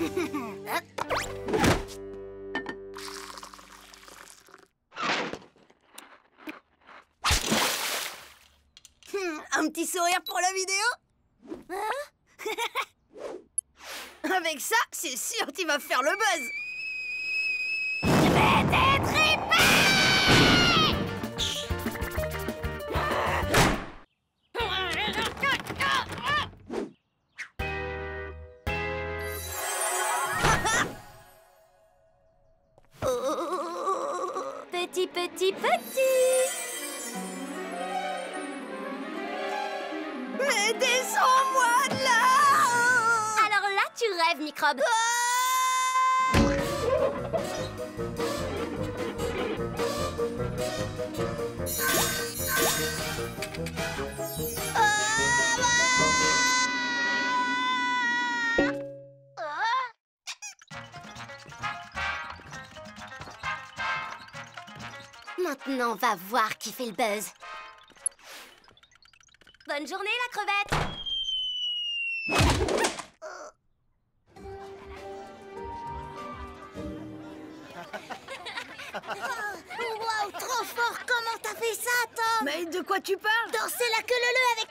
Hmm, Un petit sourire pour la vidéo Avec ça, c'est sûr tu vas faire le buzz. Je voir qui fait le buzz. Bonne journée, la crevette. Waouh, trop fort. Comment t'as fait ça, Tom? Mais de quoi tu parles? Danser la queue leu avec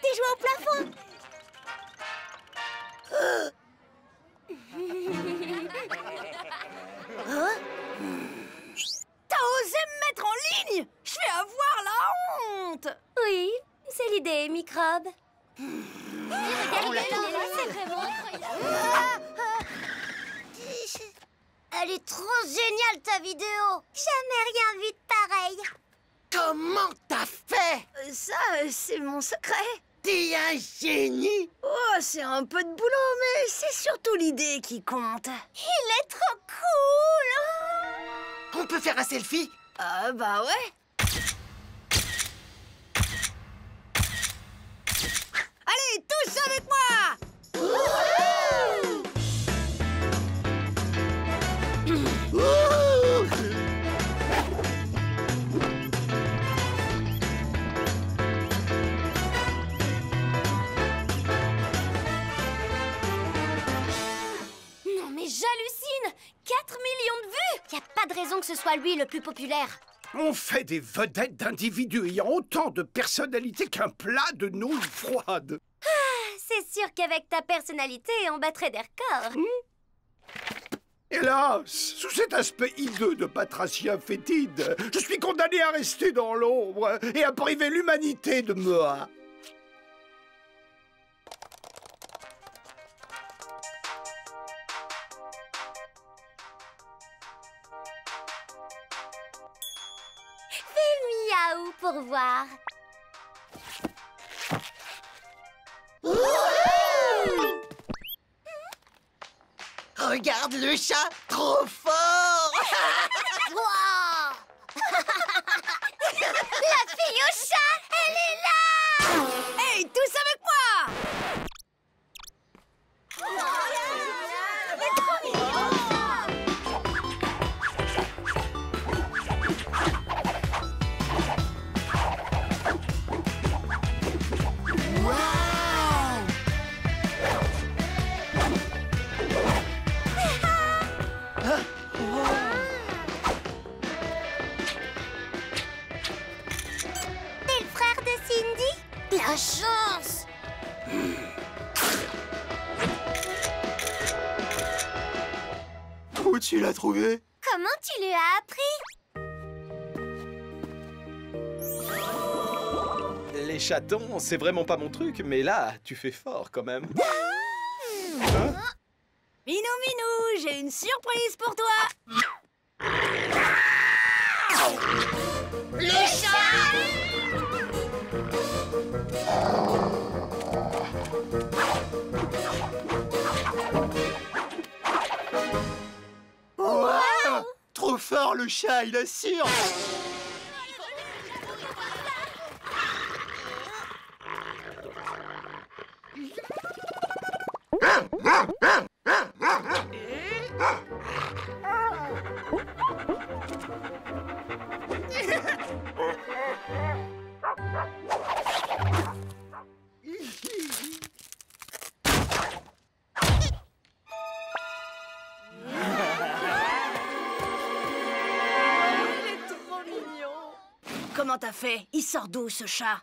Comment t'as fait? Euh, Ça, euh, c'est mon secret. T'es un génie! Oh, c'est un peu de boulot, mais c'est surtout l'idée qui compte. Il est trop cool. On peut faire un selfie? Ah bah ouais. Allez, tous avec moi a pas de raison que ce soit lui le plus populaire. On fait des vedettes d'individus ayant autant de personnalité qu'un plat de nouilles froides. C'est sûr qu'avec ta personnalité, on battrait des records. Hélas, sous cet aspect hideux de batracien fétide, je suis condamné à rester dans l'ombre et à priver l'humanité de moi. Regarde le chat, trop fort. Wow. La fille au chat, elle est là. Hey, tous avec moi La chance. Où tu l'as trouvé? Comment tu lui as appris? Les chatons, c'est vraiment pas mon truc, mais là, tu fais fort quand même. Minou, Minou, j'ai une surprise pour toi. Le chat Trop fort le chat, il assure comment t'as fait? Il sort d'où ce chat?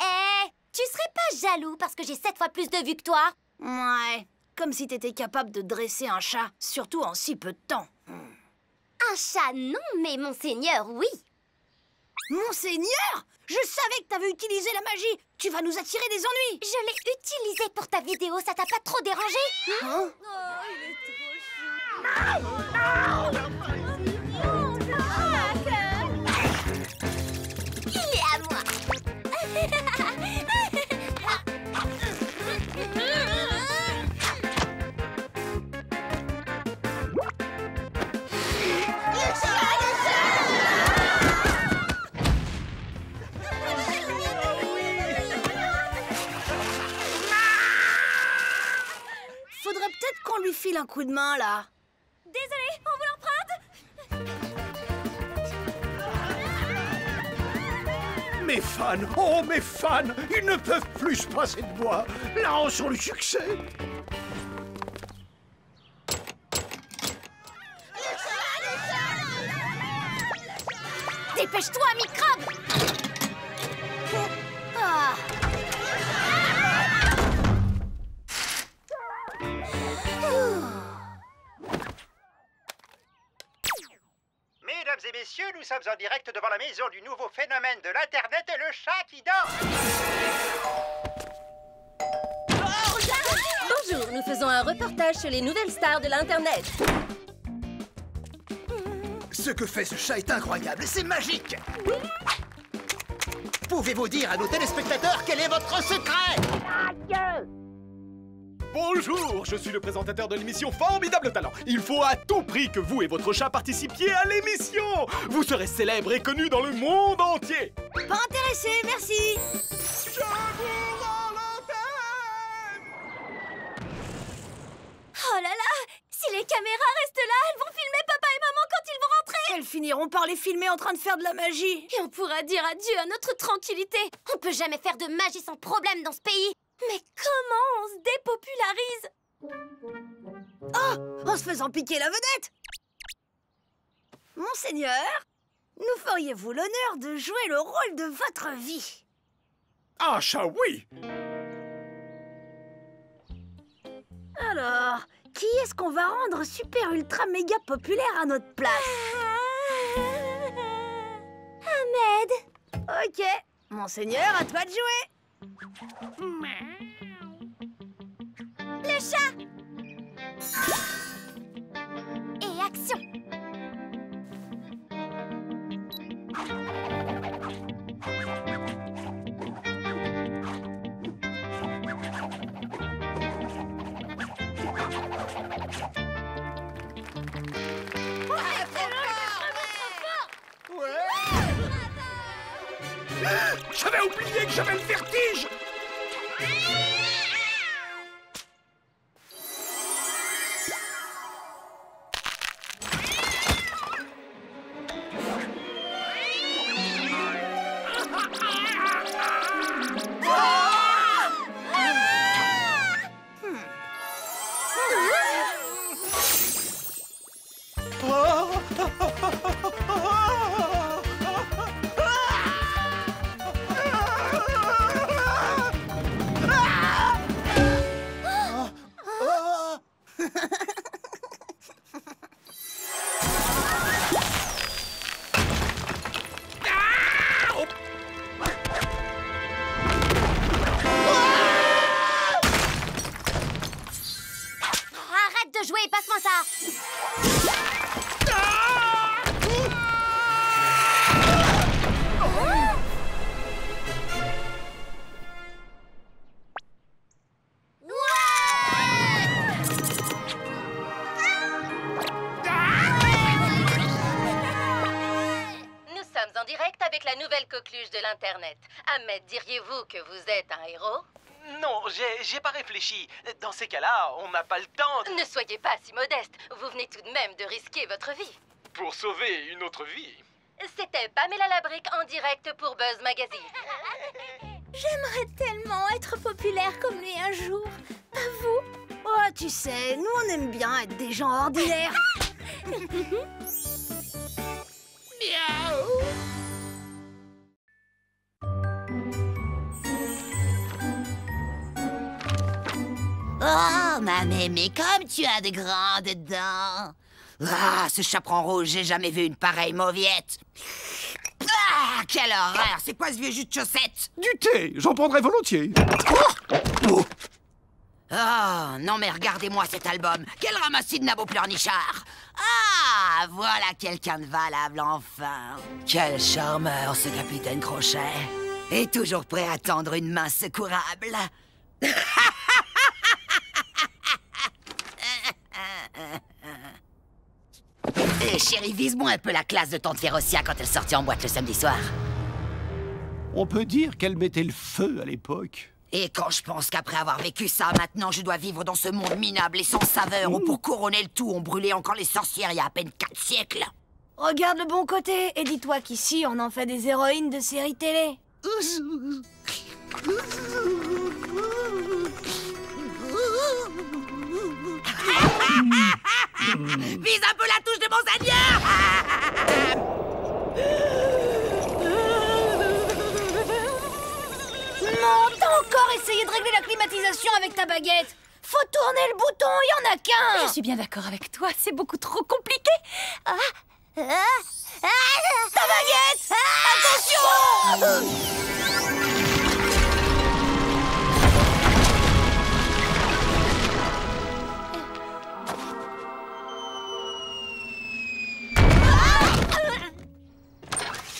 Eh, tu serais pas jaloux parce que j'ai sept fois plus de vues que toi. Ouais, comme si t'étais capable de dresser un chat, surtout en si peu de temps. Un chat, non, mais monseigneur, oui. Monseigneur Je savais que t'avais utilisé la magie. Tu vas nous attirer des ennuis. Je l'ai utilisé pour ta vidéo, ça t'a pas trop dérangé? Hein? Il file un coup de main, là. Désolé, on vous l'emprunte Mes fans, oh mes fans, ils ne peuvent plus se passer de moi. Là, on sur le succès. Dépêche-toi, microbe nous sommes en direct devant la maison du nouveau phénomène de l'Internet et le chat qui dort. Bonjour, nous faisons un reportage sur les nouvelles stars de l'Internet. Ce que fait ce chat est incroyable, c'est magique Pouvez-vous dire à nos téléspectateurs quel est votre secret? Bonjour, je suis le présentateur de l'émission Formidable Talent. Il faut à tout prix que vous et votre chat participiez à l'émission. Vous serez célèbre et connu dans le monde entier. Pas intéressé, merci Je vous rends l'antenne Oh là là Si les caméras restent là, elles vont filmer papa et maman quand ils vont rentrer Elles finiront par les filmer en train de faire de la magie Et on pourra dire adieu à notre tranquillité On peut jamais faire de magie sans problème dans ce pays Mais comment on se dépopularise? Oh En se faisant piquer la vedette! Monseigneur, nous feriez-vous l'honneur de jouer le rôle de votre vie? Ah, chat, oui! Alors, qui est-ce qu'on va rendre super ultra méga populaire à notre place? Ahmed! Ok, Monseigneur, à toi de jouer Le chat. Et action J'avais oublié que j'avais le vertige diriez-vous que vous êtes un héros? Non, j'ai pas réfléchi. Dans ces cas-là, on n'a pas le temps de- Ne soyez pas si modeste. Vous venez tout de même de risquer votre vie. pour sauver une autre vie. C'était Pamela Labrique en direct pour Buzz Magazine. J'aimerais tellement être populaire comme lui un jour. Pas vous? Oh, tu sais, nous on aime bien être des gens ordinaires Oh, ma mémé, comme tu as de grandes dents. Ah, ce chaperon rouge, j'ai jamais vu une pareille mauviette. Ah, quelle horreur C'est quoi ce vieux jus de chaussette? Du thé, j'en prendrais volontiers. Oh non mais regardez-moi cet album. Quel ramassis de nabos pleurnichards Ah Voilà quelqu'un de valable enfin. Quel charmeur ce capitaine Crochet. Et toujours prêt à tendre une main secourable Eh chérie, vise-moi un peu la classe de tante Férocia quand elle sortit en boîte le samedi soir On peut dire qu'elle mettait le feu à l'époque. Et quand je pense qu'après avoir vécu ça, maintenant je dois vivre dans ce monde minable et sans saveur où pour couronner le tout, on brûlait encore les sorcières il y a à peine quatre siècles. Regarde le bon côté et dis-toi qu'ici, on en fait des héroïnes de séries télé. Vise un peu la touche de mon seigneur Non, t'as encore essayé de régler la climatisation avec ta baguette. Faut tourner le bouton, y en a qu'un. Je suis bien d'accord avec toi, c'est beaucoup trop compliqué. Ah, Ta baguette Attention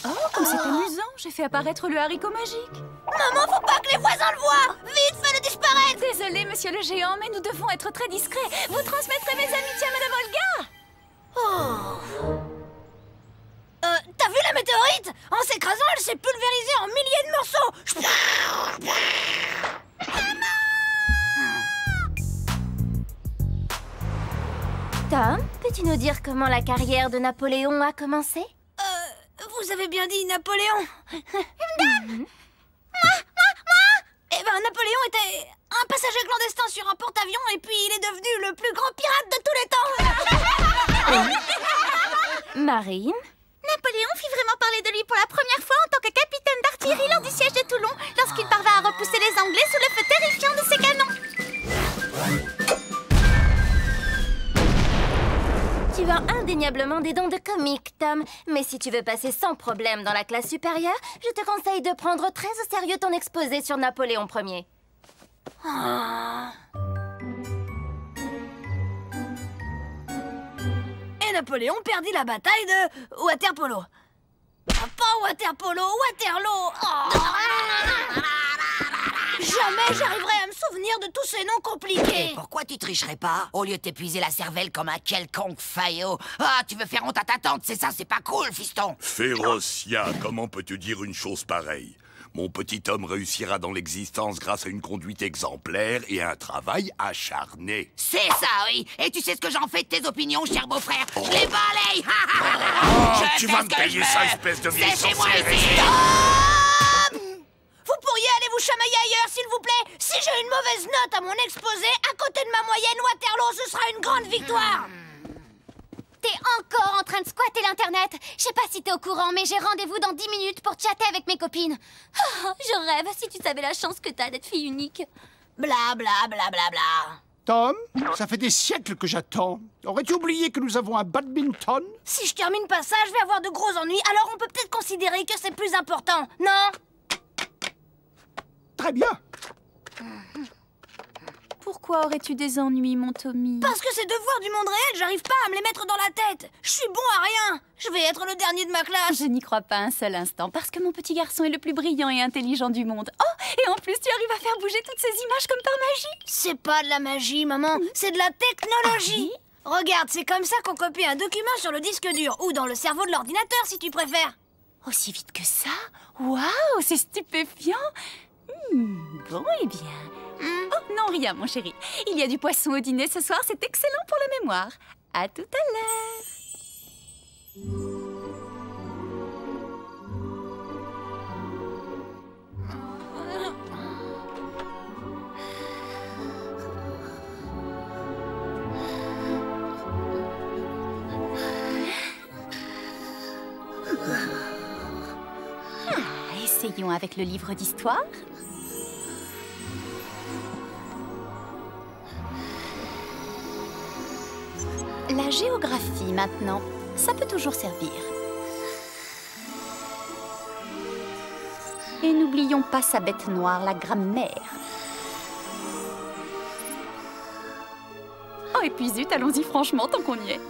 oh, comme c'est amusant, j'ai fait apparaître le haricot magique. Maman, faut pas que les voisins le voient Vite, fais-le disparaître Désolé, monsieur le géant, mais nous devons être très discrets. Vous transmettrez mes amitiés à Madame Olga Oh. Euh, t'as vu la météorite? En s'écrasant, elle s'est pulvérisée en milliers de morceaux Tom, peux-tu nous dire comment la carrière de Napoléon a commencé? Vous avez bien dit Napoléon. Eh ben, Napoléon était un passager clandestin sur un porte-avions et puis il est devenu le plus grand pirate de tous les temps. Marine Napoléon fit vraiment parler de lui pour la première fois en tant que capitaine d'artillerie lors du siège de Toulon, lorsqu'il parvint à repousser les Anglais sous le feu terrifiant de ses canons. Tu as indéniablement des dons de comique, Tom. Mais si tu veux passer sans problème dans la classe supérieure, je te conseille de prendre très au sérieux ton exposé sur Napoléon Ier. Et Napoléon perdit la bataille de Waterpolo. Ah, pas Waterpolo, Waterloo Oh. Jamais j'arriverai à me souvenir de tous ces noms compliqués. Et pourquoi tu tricherais pas Au lieu de t'épuiser la cervelle comme un quelconque faillot. Ah, tu veux faire honte à ta tante, c'est ça, c'est pas cool, fiston. Férocia, comment peux-tu dire une chose pareille Mon petit homme réussira dans l'existence grâce à une conduite exemplaire et à un travail acharné. C'est ça, oui. Et tu sais ce que j'en fais de tes opinions, cher beau-frère Je les balaye. Oh, Je tu vas me payer ça, espèce de vieille C'est chez moi sorcière ici ici. Vous pourriez aller vous chamailler ailleurs, s'il vous plaît Si j'ai une mauvaise note à mon exposé, à côté de ma moyenne Waterloo, ce sera une grande victoire T'es encore en train de squatter l'internet. Je sais pas si t'es au courant, mais j'ai rendez-vous dans 10 minutes pour chatter avec mes copines. Oh, je rêve si tu savais la chance que t'as d'être fille unique. Bla bla bla bla bla Tom, ça fait des siècles que j'attends. Aurais-tu oublié que nous avons un badminton? Si je termine pas ça, je vais avoir de gros ennuis, alors on peut peut-être considérer que c'est plus important, non? Très bien. Pourquoi aurais-tu des ennuis, mon Tommy Parce que ces devoirs du monde réel, j'arrive pas à me les mettre dans la tête. Je suis bon à rien. Je vais être le dernier de ma classe. Je n'y crois pas un seul instant, parce que mon petit garçon est le plus brillant et intelligent du monde. Oh, et en plus, tu arrives à faire bouger toutes ces images comme par magie. C'est pas de la magie, maman, c'est de la technologie. Regarde, c'est comme ça qu'on copie un document sur le disque dur, ou dans le cerveau de l'ordinateur, si tu préfères. Aussi vite que ça? Waouh, c'est stupéfiant Hmm, Bon, eh bien... Oh, non, rien, mon chéri. Il y a du poisson au dîner ce soir, c'est excellent pour la mémoire. À tout à l'heure. Ah, essayons avec le livre d'histoire. La géographie maintenant, ça peut toujours servir. Et n'oublions pas sa bête noire, la grammaire. Oh, et puis zut, allons-y franchement tant qu'on y est.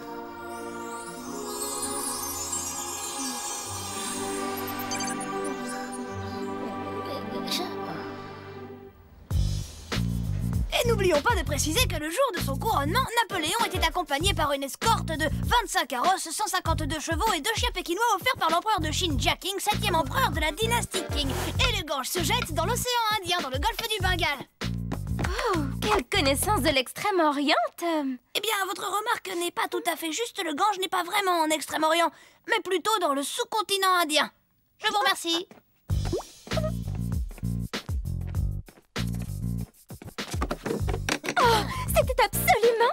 n'oublions pas de préciser que le jour de son couronnement, Napoléon était accompagné par une escorte de 25 carrosses, 152 chevaux et deux chiens pékinois offerts par l'empereur de Chine Jia-King, septième empereur de la dynastie Qing. Et le Gange se jette dans l'océan Indien, dans le golfe du Bengale. Oh, quelle connaissance de l'extrême-orient, Tom Eh bien, votre remarque n'est pas tout à fait juste. Le Gange n'est pas vraiment en Extrême-Orient, mais plutôt dans le sous-continent indien. Je vous remercie. Oh, c'était absolument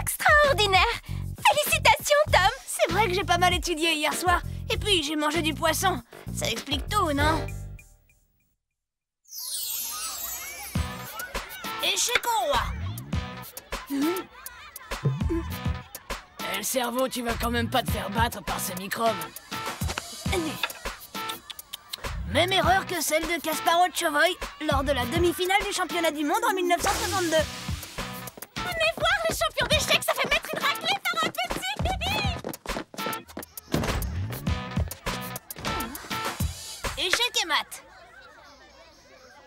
extraordinaire Félicitations, Tom C'est vrai que j'ai pas mal étudié hier soir. Et puis, j'ai mangé du poisson. Ça explique tout, non? Échec au roi. Eh, le cerveau, tu vas quand même pas te faire battre par ces microbes. Même erreur que celle de Kasparov Chovoy lors de la demi-finale du championnat du monde en 1962.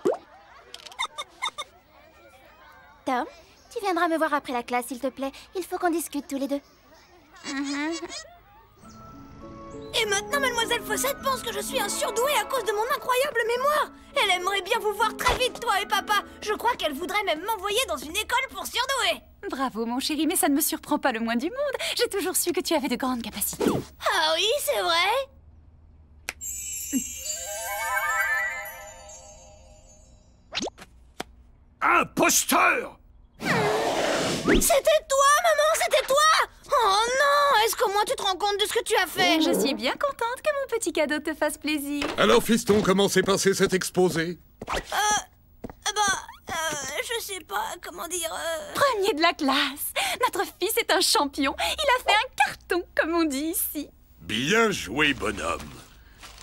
Tom, tu viendras me voir après la classe, s'il te plaît. Il faut qu'on discute tous les deux. Et maintenant, Mademoiselle Fossette pense que je suis un surdoué à cause de mon incroyable mémoire. Elle aimerait bien vous voir très vite, toi et papa. Je crois qu'elle voudrait même m'envoyer dans une école pour surdoués. Bravo, mon chéri, mais ça ne me surprend pas le moins du monde. J'ai toujours su que tu avais de grandes capacités. Ah oui, c'est vrai. Imposteur C'était toi, maman, c'était toi Oh non Est-ce qu'au moins tu te rends compte de ce que tu as fait? Je suis bien contente que mon petit cadeau te fasse plaisir. Alors, fiston, comment s'est passé cet exposé? Euh... Bah... Euh, je sais pas comment dire... euh, Premier de la classe. Notre fils est un champion. Il a fait un carton, comme on dit ici. Bien joué, bonhomme.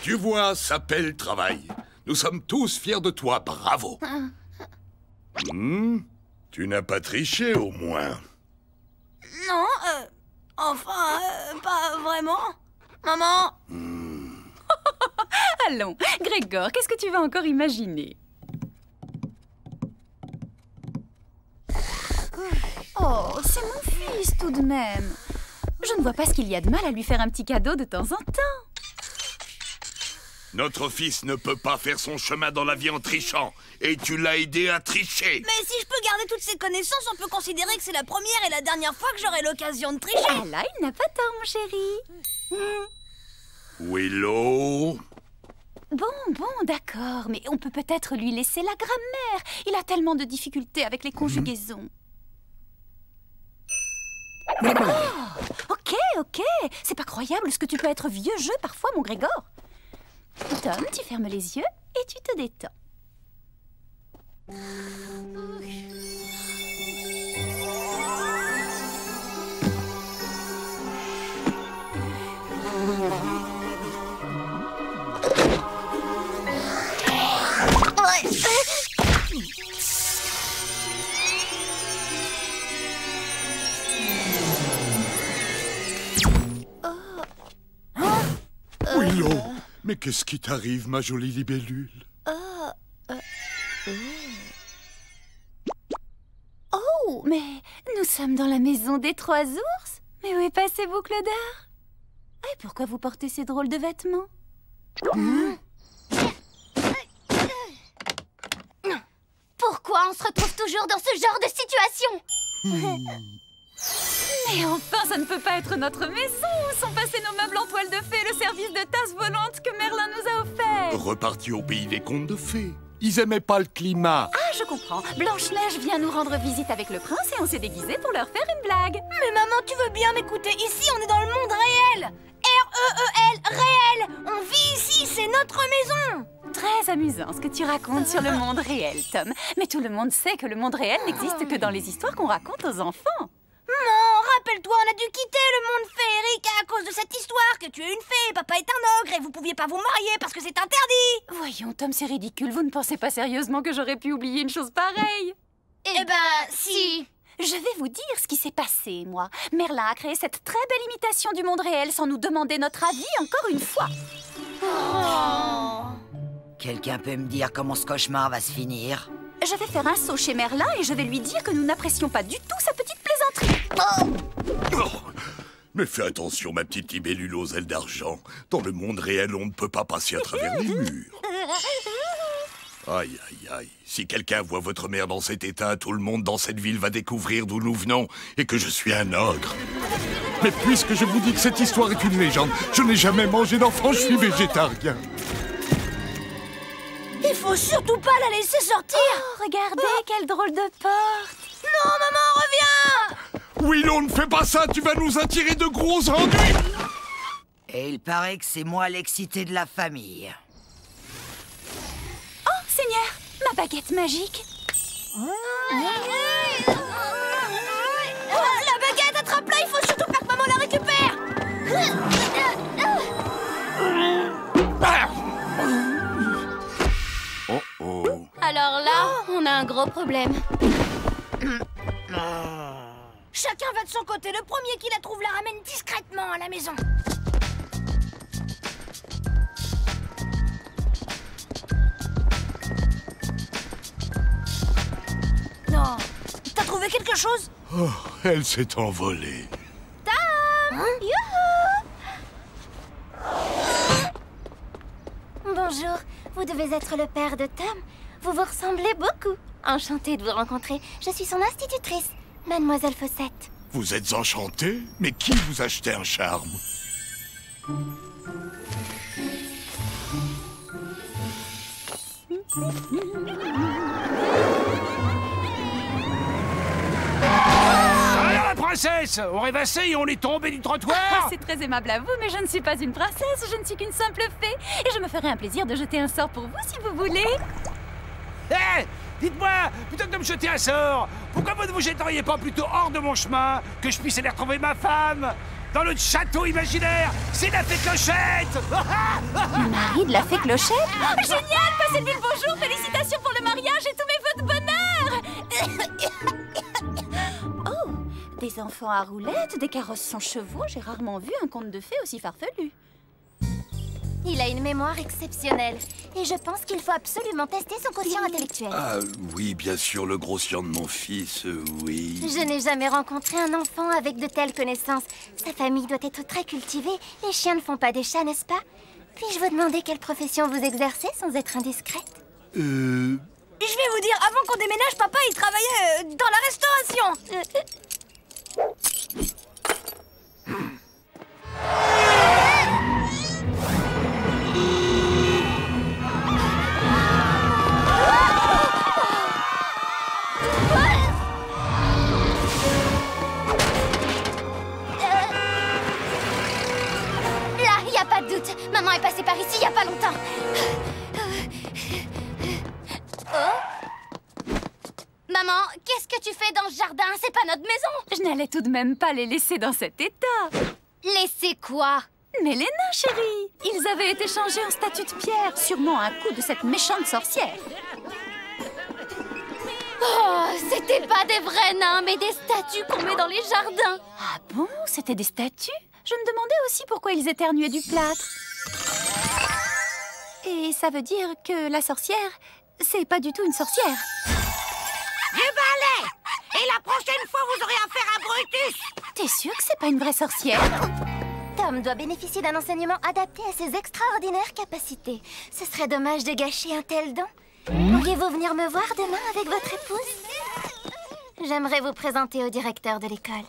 Tu vois, ça s'appelle travail. Nous sommes tous fiers de toi, bravo. Hmm, Tu n'as pas triché, au moins. Non, euh... Enfin, euh, pas vraiment. Maman Allons, Grégor, qu'est-ce que tu vas encore imaginer? Oh, c'est mon fils tout de même. Je ne vois pas ce qu'il y a de mal à lui faire un petit cadeau de temps en temps. Notre fils ne peut pas faire son chemin dans la vie en trichant. Et tu l'as aidé à tricher. Mais si je peux garder toutes ces connaissances, on peut considérer que c'est la première et la dernière fois que j'aurai l'occasion de tricher. Ah là, il n'a pas tort, mon chéri. Willow Bon, bon, d'accord, mais on peut peut-être lui laisser la grammaire. Il a tellement de difficultés avec les conjugaisons. Oh, ok, ok. C'est pas croyable ce que tu peux être vieux jeu parfois, mon Grégor. Tom, tu fermes les yeux et tu te détends. Willow Mais qu'est-ce qui t'arrive, ma jolie libellule? Oh, mais nous sommes dans la maison des trois ours. Mais où est passé Boucle d'Or Et pourquoi vous portez ces drôles de vêtements? Pourquoi on se retrouve toujours dans ce genre de situation? Mais enfin, ça ne peut pas être notre maison Où sont passés nos meubles en toile de fée et le service de tasses volantes que Merlin nous a offert Reparti au pays des contes de fées. Ils aimaient pas le climat. Ah, je comprends. Blanche-Neige vient nous rendre visite avec le prince et on s'est déguisé pour leur faire une blague. Mais maman, tu veux bien m'écouter? Ici, on est dans le monde réel R-E-E-L, réel On vit ici, c'est notre maison Très amusant ce que tu racontes sur le monde réel, Tom. Mais tout le monde sait que le monde réel n'existe que dans les histoires qu'on raconte aux enfants. Maman, rappelle-toi, on a dû quitter le monde féerique à cause de cette histoire que tu es une fée, papa est un ogre et vous pouviez pas vous marier parce que c'est interdit. Voyons, Tom, c'est ridicule. Vous ne pensez pas sérieusement que j'aurais pu oublier une chose pareille Eh ben, si. Je vais vous dire ce qui s'est passé, moi. Merlin a créé cette très belle imitation du monde réel sans nous demander notre avis encore une fois. Quelqu'un peut me dire comment ce cauchemar va se finir? Je vais faire un saut chez Merlin et je vais lui dire que nous n'apprécions pas du tout sa petite plaisanterie. Oh Mais fais attention, ma petite libellule aux ailes d'argent. Dans le monde réel, on ne peut pas passer à travers les murs. Aïe, aïe, aïe. Si quelqu'un voit votre mère dans cet état, tout le monde dans cette ville va découvrir d'où nous venons et que je suis un ogre. Mais puisque je vous dis que cette histoire est une légende, je n'ai jamais mangé d'enfant, je suis végétarien. Il faut surtout pas la laisser sortir. Oh, regardez, quelle drôle de porte. Non, maman, reviens. On ne fait pas ça, tu vas nous attirer de gros ennuis. Et il paraît que c'est moi l'excité de la famille. Oh, Seigneur, ma baguette magique. Oh, la baguette, attrape-la, il faut surtout pas que maman la récupère. Oh Alors là, on a un gros problème. Chacun va de son côté. Le premier qui la trouve la ramène discrètement à la maison. Non. T'as trouvé quelque chose? Oh, elle s'est envolée. Tom Youhou Bonjour, vous devez être le père de Tom. Vous vous ressemblez beaucoup. Enchantée de vous rencontrer. Je suis son institutrice, Mademoiselle Fossette. Vous êtes enchanté Mais qui vous a acheté un charme? Alors la princesse On rêvassé et on est tombé du Ah, trottoir c'est très aimable à vous, mais je ne suis pas une princesse, je ne suis qu'une simple fée. Et je me ferai un plaisir de jeter un sort pour vous si vous voulez. Hé Dites-moi, plutôt que de me jeter un sort, pourquoi vous ne vous jeteriez pas plutôt hors de mon chemin que je puisse aller retrouver ma femme dans le château imaginaire? C'est la fée clochette! Marie de la fée clochette? Génial Passez le bonjour Félicitations pour le mariage et tous mes vœux de bonheur! Oh Des enfants à roulettes, des carrosses sans chevaux, j'ai rarement vu un conte de fées aussi farfelu. Il a une mémoire exceptionnelle. Et je pense qu'il faut absolument tester son quotient intellectuel. Ah oui, bien sûr, le gros chien de mon fils, oui. Je n'ai jamais rencontré un enfant avec de telles connaissances. Sa famille doit être très cultivée. Les chiens ne font pas des chats, n'est-ce pas? Puis-je vous demander quelle profession vous exercez sans être indiscrète? Euh... Je vais vous dire, avant qu'on déménage, papa, il travaillait euh, dans la restauration. Euh, Maman est passée par ici il n'y a pas longtemps. Oh. Maman, qu'est-ce que tu fais dans ce jardin? C'est pas notre maison. Je n'allais tout de même pas les laisser dans cet état. Laissez quoi? Mais les nains, chérie Ils avaient été changés en statues de pierre, sûrement un coup de cette méchante sorcière. Oh, c'était pas des vrais nains, mais des statues qu'on met dans les jardins. Ah bon C'était des statues? Je me demandais aussi pourquoi ils éternuaient du plâtre. Et ça veut dire que la sorcière, c'est pas du tout une sorcière. Du balai Et la prochaine fois, vous aurez affaire à Brutus T'es sûre que c'est pas une vraie sorcière? Tom doit bénéficier d'un enseignement adapté à ses extraordinaires capacités. Ce serait dommage de gâcher un tel don. Pourriez-vous venir me voir demain avec votre épouse? J'aimerais vous présenter au directeur de l'école.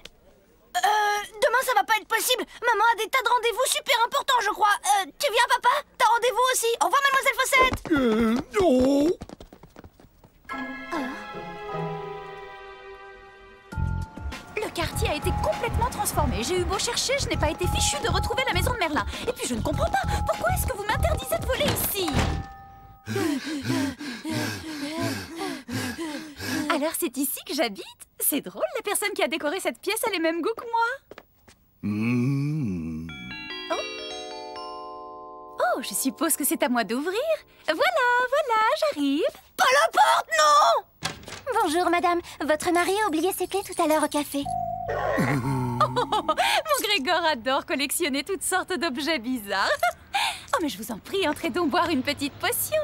Euh, demain, ça va pas être possible. Maman a des tas de rendez-vous super importants, je crois. Euh, tu viens, papa? T'as rendez-vous aussi? Au revoir, mademoiselle Fossette. Euh... Oh Le quartier a été complètement transformé. J'ai eu beau chercher, je n'ai pas été fichue de retrouver la maison de Merlin. Et puis je ne comprends pas. Pourquoi est-ce que vous m'interdisez de voler ici? Alors c'est ici que j'habite? C'est drôle, la personne qui a décoré cette pièce a les mêmes goûts que moi. Mmh. Oh, je suppose que c'est à moi d'ouvrir. Voilà, voilà, j'arrive. Pas la porte, non Bonjour, madame. Votre mari a oublié ses clés tout à l'heure au café. Mon Grégor adore collectionner toutes sortes d'objets bizarres. Oh, mais je vous en prie, entrez donc boire une petite potion.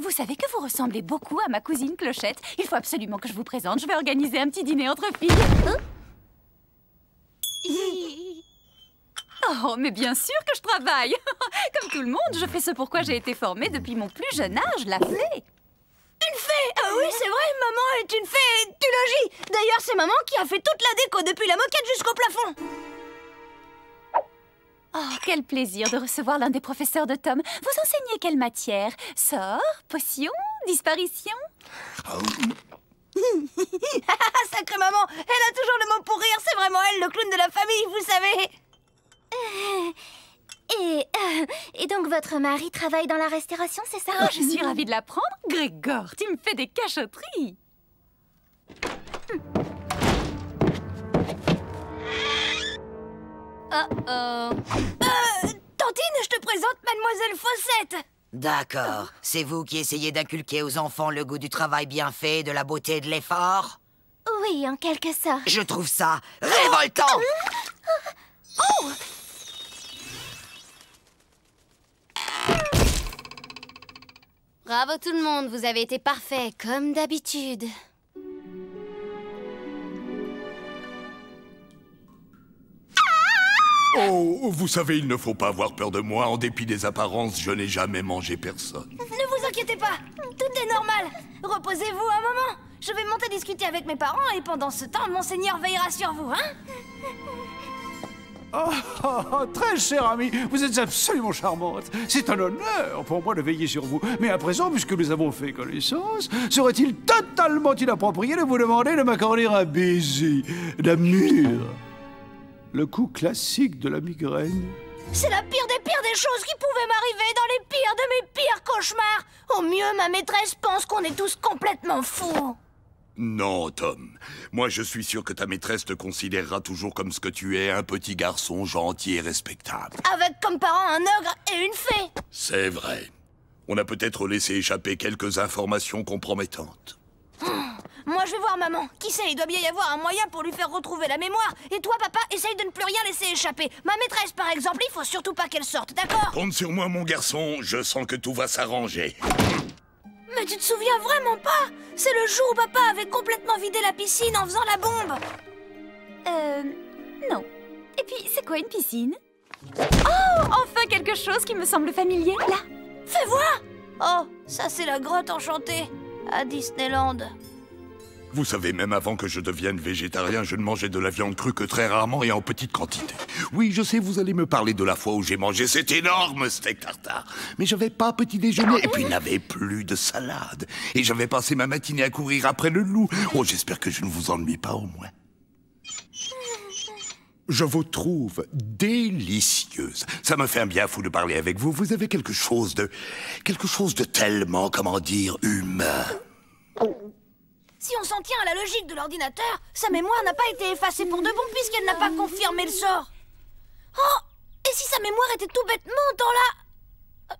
Vous savez que vous ressemblez beaucoup à ma cousine Clochette. Il faut absolument que je vous présente. Je vais organiser un petit dîner entre filles. Oh, mais bien sûr que je travaille Comme tout le monde, je fais ce pourquoi j'ai été formée depuis mon plus jeune âge, la fée Une fée! Ah oui, c'est vrai, maman est une fée du logis D'ailleurs, c'est maman qui a fait toute la déco, depuis la moquette jusqu'au plafond! Oh, quel plaisir de recevoir l'un des professeurs de Tom. Vous enseignez quelle matière? Sort Potion Disparition? Sacrée maman! Elle a toujours le mot pour rire, c'est vraiment elle, le clown de la famille, vous savez! Euh, Et, euh, et donc votre mari travaille dans la restauration, c'est ça? Oh, je suis ravie de l'apprendre. Grégor, tu me fais des cachotteries Oh oh Euh, Tantine, je te présente Mademoiselle Fossette D'accord. C'est vous qui essayez d'inculquer aux enfants le goût du travail bien fait, de la beauté et de l'effort? Oui, en quelque sorte. Je trouve ça révoltant. Oh Bravo tout le monde, vous avez été parfait, comme d'habitude. Oh, vous savez, il ne faut pas avoir peur de moi. En dépit des apparences, je n'ai jamais mangé personne. Ne vous inquiétez pas, tout est normal Reposez-vous un moment Je vais monter discuter avec mes parents et pendant ce temps, Monseigneur veillera sur vous, hein Oh, très cher ami, vous êtes absolument charmante. C'est un honneur pour moi de veiller sur vous. Mais à présent, puisque nous avons fait connaissance, serait-il totalement inapproprié de vous demander de m'accorder un baiser d'amour? Le coup classique de la migraine. C'est la pire des pires des choses qui pouvaient m'arriver dans les pires de mes pires cauchemars Au mieux, ma maîtresse pense qu'on est tous complètement fous Non, Tom. Moi, je suis sûr que ta maîtresse te considérera toujours comme ce que tu es, un petit garçon gentil et respectable. Avec comme parents un ogre et une fée C'est vrai. On a peut-être laissé échapper quelques informations compromettantes. Moi, je vais voir maman. Qui sait, il doit bien y avoir un moyen pour lui faire retrouver la mémoire. Et toi, papa, essaye de ne plus rien laisser échapper. Ma maîtresse, par exemple, il faut surtout pas qu'elle sorte, d'accord? Compte sur moi, mon garçon. Je sens que tout va s'arranger. Mais tu te souviens vraiment pas C'est le jour où papa avait complètement vidé la piscine en faisant la bombe Euh... Non. Et puis, c'est quoi une piscine Oh Enfin quelque chose qui me semble familier, là Fais voir Oh, ça c'est la grotte enchantée à Disneyland. Vous savez, même avant que je devienne végétarien, je ne mangeais de la viande crue que très rarement et en petite quantité. Oui, je sais, vous allez me parler de la fois où j'ai mangé cet énorme steak tartare. Mais j'avais pas petit déjeuner et puis il n'avait plus de salade. Et j'avais passé ma matinée à courir après le loup. Oh, j'espère que je ne vous ennuie pas au moins. Je vous trouve délicieuse. Ça me fait un bien fou de parler avec vous. Vous avez quelque chose de... quelque chose de tellement, comment dire, humain. Si on s'en tient à la logique de l'ordinateur, sa mémoire n'a pas été effacée pour de bon puisqu'elle n'a pas confirmé le sort. Oh Et si sa mémoire était tout bêtement dans la...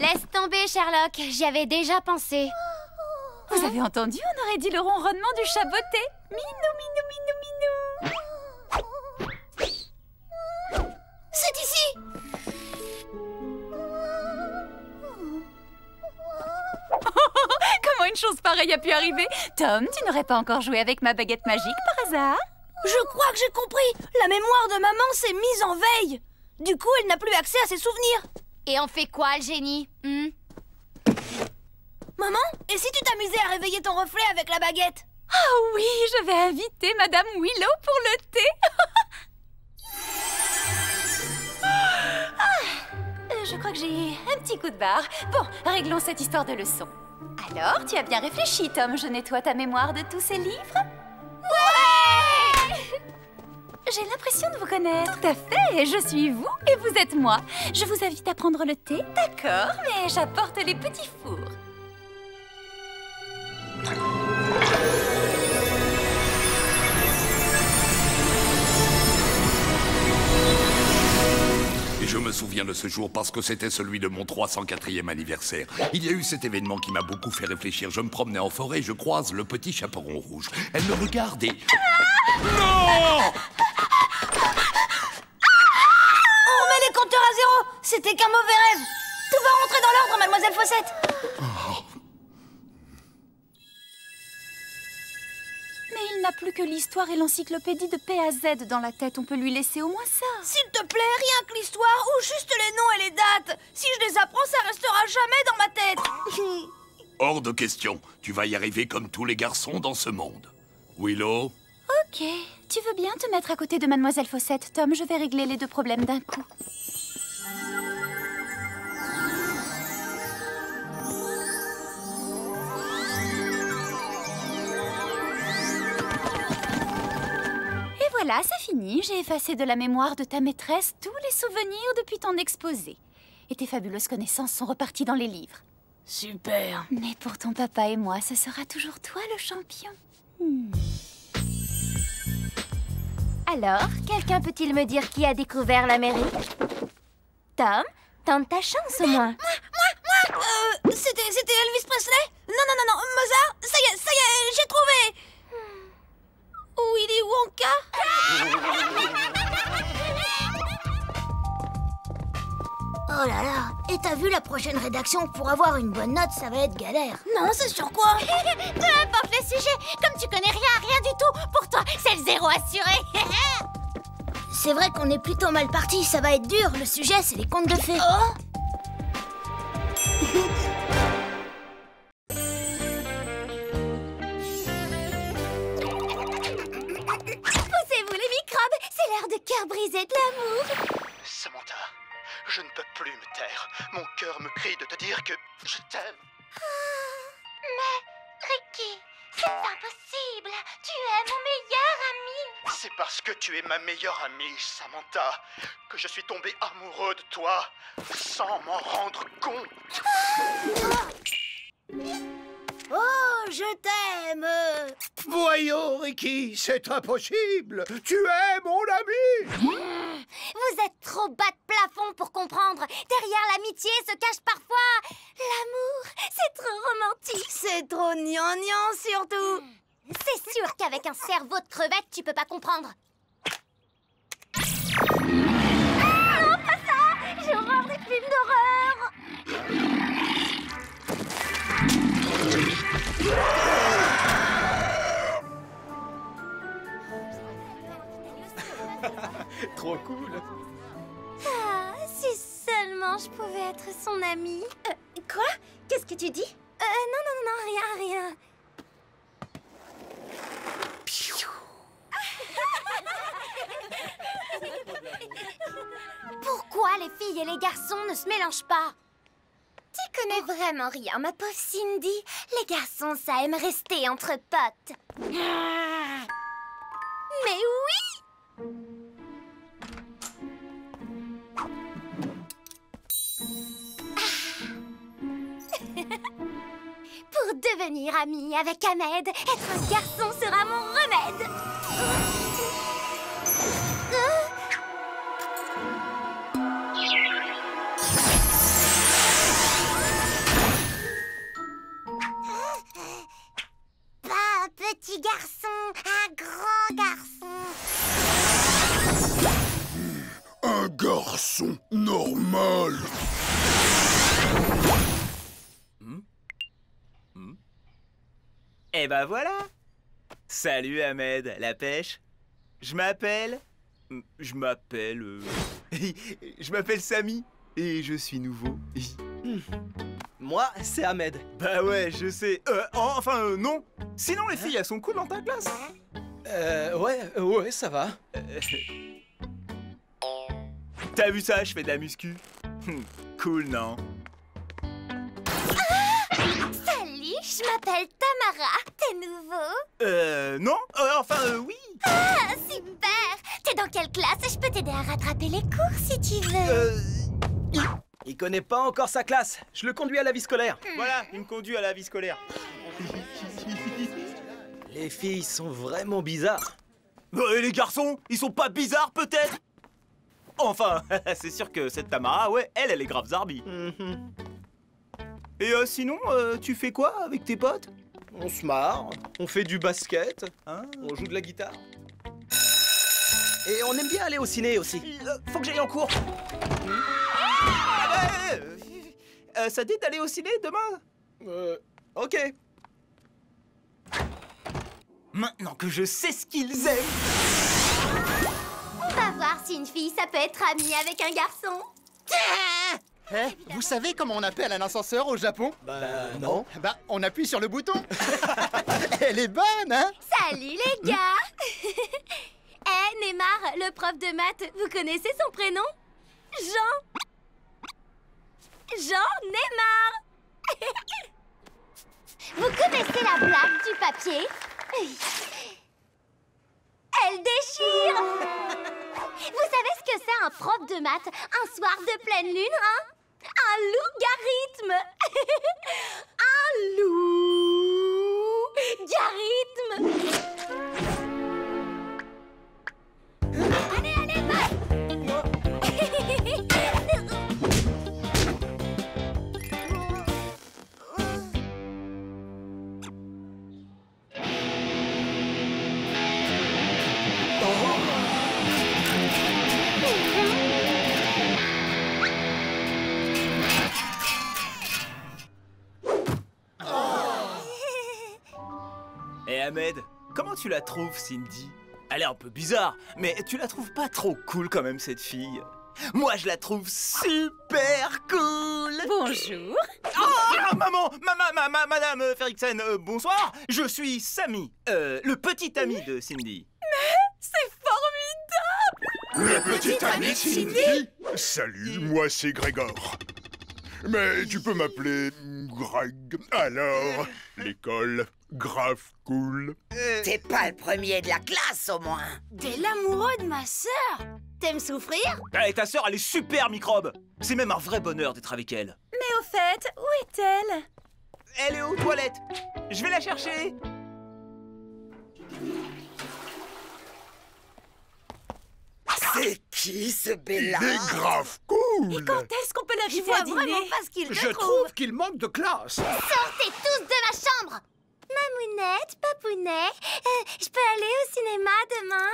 Laisse tomber, Sherlock, j'y avais déjà pensé. Vous avez entendu On aurait dit le ronronnement du chat botté. Minou, minou, minou, minou. C'est ici Comment une chose pareille a pu arriver. Tom, tu n'aurais pas encore joué avec ma baguette magique par hasard? Je crois que j'ai compris. La mémoire de maman s'est mise en veille. Du coup, elle n'a plus accès à ses souvenirs. Et on fait quoi, le génie? Hmm? Maman, et si tu t'amusais à réveiller ton reflet avec la baguette? Ah oui, je vais inviter Madame Willow pour le thé. Ah, euh, Je crois que j'ai un petit coup de barre. Bon, réglons cette histoire de leçon. Alors, tu as bien réfléchi, Tom. Je nettoie ta mémoire de tous ces livres Ouais J'ai l'impression de vous connaître. Tout à fait. Je suis vous et vous êtes moi. Je vous invite à prendre le thé. D'accord, mais j'apporte les petits fours. Et je me souviens de ce jour parce que c'était celui de mon 304e anniversaire. Il y a eu cet événement qui m'a beaucoup fait réfléchir. Je me promenais en forêt je croise le petit chaperon rouge. Elle me regarde et... Non On remet les compteurs à zéro C'était qu'un mauvais rêve Tout va rentrer dans l'ordre, mademoiselle Fossette il n'a plus que l'histoire et l'encyclopédie de P à Z dans la tête. On peut lui laisser au moins ça. S'il te plaît, rien que l'histoire ou juste les noms et les dates Si je les apprends, ça restera jamais dans ma tête Hors de question. Tu vas y arriver comme tous les garçons dans ce monde. Willow? Ok. Tu veux bien te mettre à côté de Mademoiselle Fossette, Tom? Je vais régler les deux problèmes d'un coup. Voilà, c'est fini. J'ai effacé de la mémoire de ta maîtresse tous les souvenirs depuis ton exposé. Et tes fabuleuses connaissances sont reparties dans les livres. Super. Mais pour ton papa et moi, ce sera toujours toi le champion. Hmm. Alors, quelqu'un peut-il me dire qui a découvert l'Amérique? Tom, tente ta chance au moins. Moi Euh, c'était, c'était Elvis Presley? Non, non, non, non, Mozart Ça y est, ça y est, j'ai trouvé Willy Wonka? Oh là là Et t'as vu la prochaine rédaction? Pour avoir une bonne note, ça va être galère. Non, c'est sur quoi? Peu importe le sujet, comme tu connais rien, rien du tout, pour toi, c'est le zéro assuré. c'est vrai qu'on est plutôt mal parti, ça va être dur. Le sujet, c'est les contes de fées. Oh? Samantha, je ne peux plus me taire. Mon cœur me crie de te dire que je t'aime. Mais, Ricky, c'est impossible Tu es mon meilleur ami C'est parce que tu es ma meilleure amie, Samantha, que je suis tombé amoureux de toi sans m'en rendre compte. Oh, je t'aime. Voyons, Ricky, c'est impossible. Tu es mon ami. Vous êtes trop bas de plafond pour comprendre. Derrière l'amitié se cache parfois l'amour. C'est trop romantique. C'est trop gnangnan surtout. C'est sûr qu'avec un cerveau de crevette, tu peux pas comprendre. Non, pas ça. J'ai horreur des films d'horreur Trop cool Ah, si seulement je pouvais être son amie. Euh, quoi? Qu'est-ce que tu dis? Euh, non, non, non, non, rien, rien. Pourquoi les filles et les garçons ne se mélangent pas? Tu connais vraiment rien, ma pauvre Cindy. Les garçons, ça aime rester entre potes. Mais oui Pour devenir amie avec Ahmed, être un garçon sera ben voilà. Salut Ahmed, la pêche? Je m'appelle... Je m'appelle... euh, je m'appelle Samy et je suis nouveau. Moi, c'est Ahmed. Bah ouais, je sais. Euh, en- enfin, euh, non. Sinon, les filles, elles sont cool dans ta classe. Euh, ouais, euh, ouais, ça va. T'as vu ça, je fais de la muscu. Hum, Cool, non? Je m'appelle Tamara. T'es nouveau? Euh, non? Euh, Enfin, euh, oui Ah, super T'es dans quelle classe? Je peux t'aider à rattraper les cours si tu veux. Euh, il, connaît pas encore sa classe. Je le conduis à la vie scolaire. Voilà, il me conduit à la vie scolaire. Les filles sont vraiment bizarres. Euh, et les garçons, ils sont pas bizarres peut-être? Enfin, c'est sûr que cette Tamara, ouais, elle, elle est grave zarbi. Mhm. Et euh, sinon, euh, tu fais quoi avec tes potes? On se marre, on fait du basket, on joue de la guitare. Et on aime bien aller au ciné aussi. Euh, faut que j'aille en cours. Ah euh, euh, ça dit d'aller au ciné demain? Euh, ok. Maintenant que je sais ce qu'ils aiment. On va voir si une fille, ça peut être amie avec un garçon. Eh, vous savez comment on appelle un ascenseur au Japon? Bah non. Bah, on appuie sur le bouton. Elle est bonne, hein? Salut les gars! Eh, Neymar, le prof de maths, vous connaissez son prénom? Jean. Jean Neymar! Vous connaissez la blague du papier? Elle déchire Vous savez ce que c'est un prof de maths? Un soir de pleine lune, hein? Un loup-garithme Un loup-garithme tu la trouves, Cindy? Elle est un peu bizarre, mais tu la trouves pas trop cool quand même, cette fille. Moi, je la trouve super cool. Bonjour. Oh, maman, maman, maman, madame euh, Ferrixen, euh, bonsoir. Je suis Samy, euh, le petit ami de Cindy. C'est formidable. Le petit ami de Cindy. Salut, moi c'est Grégor. Mais tu peux m'appeler Greg. Alors, l'école, grave cool. T'es pas le premier de la classe, au moins. T'es l'amoureux de ma sœur. T'aimes souffrir? Eh, ta sœur, elle est super microbe. C'est même un vrai bonheur d'être avec elle. Mais au fait, où est-elle? Elle est aux toilettes. Je vais la chercher. C'est qui, ce Bella? Il est grave cool. Et quand est-ce qu'on peut Je l'inviter vois à dîner? vraiment pas ce qu'il te Je trouve qu'il manque de classe. Sortez tous de ma chambre Mamounette, Papounet, euh, je peux aller au cinéma demain?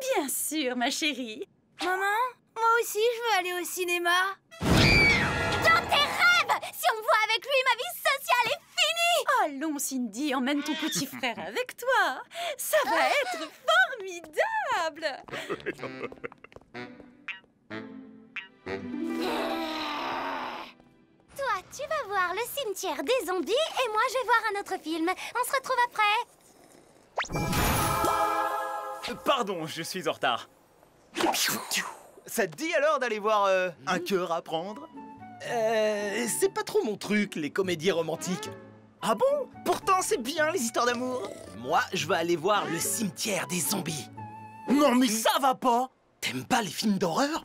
Bien sûr, ma chérie. Maman, moi aussi je veux aller au cinéma. Dans tes rêves Si on me voit avec lui, ma vie sociale est finie Allons, Cindy, emmène ton petit frère avec toi. Ça va être formidable. Tu vas voir le cimetière des zombies et moi je vais voir un autre film. On se retrouve après Euh, Pardon, je suis en retard. Ça te dit alors d'aller voir euh, Un cœur à prendre? Euh, c'est pas trop mon truc, les comédies romantiques. Ah bon? Pourtant, c'est bien les histoires d'amour. Moi, je vais aller voir le cimetière des zombies. Non, mais ça va pas T'aimes pas les films d'horreur?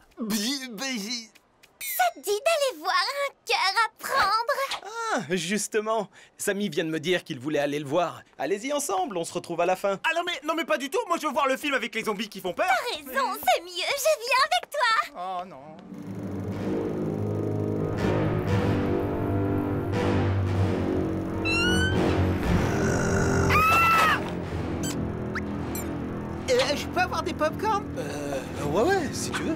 Ça te dit d'aller voir un cœur à prendre Ah, justement, Samy vient de me dire qu'il voulait aller le voir. Allez-y ensemble, on se retrouve à la fin. Ah non mais, non mais pas du tout Moi je veux voir le film avec les zombies qui font peur T'as raison, c'est mieux, je viens avec toi Oh non Euh, je peux avoir des popcorn Euh, ouais, ouais, si tu veux.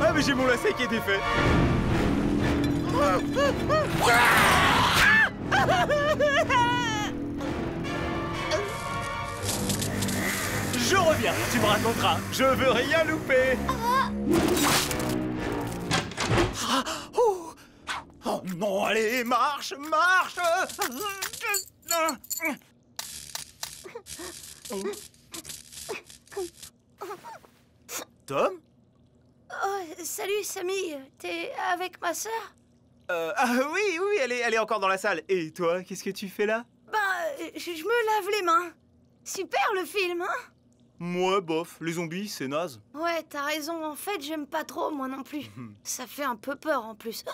Ah mais j'ai mon lacet qui est défait Je reviens, tu me raconteras. Je veux rien louper. Ah, oh. Oh non, allez, marche, marche Tom Oh, salut Samy, t'es avec ma sœur? Euh, ah oui, oui, elle est, elle est encore dans la salle. Et toi, qu'est-ce que tu fais là? Ben, euh, je, je me lave les mains. Super le film, hein? Moi, bof, les zombies, c'est naze. Ouais, t'as raison. En fait, j'aime pas trop, moi non plus. Ça fait un peu peur en plus. Oh,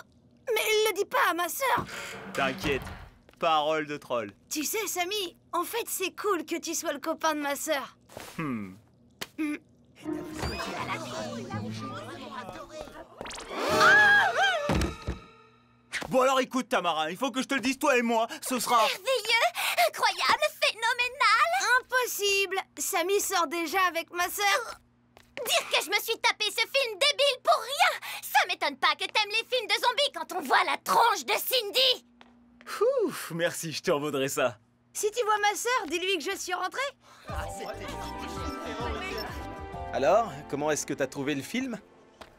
Mais le dis pas à ma sœur T'inquiète, parole de troll. Tu sais, Samy, en fait, c'est cool que tu sois le copain de ma sœur. Hmm. Bon alors écoute Tamara, il faut que je te le dise toi et moi, ce sera... Merveilleux, incroyable, phénoménal Impossible Samy sort déjà avec ma sœur Dire que je me suis tapé ce film débile pour rien Ça m'étonne pas que t'aimes les films de zombies quand on voit la tronche de Cindy Ouf, merci, je te revaudrai ça. Si tu vois ma sœur, dis-lui que je suis rentrée. Alors, comment est-ce que t'as trouvé le film?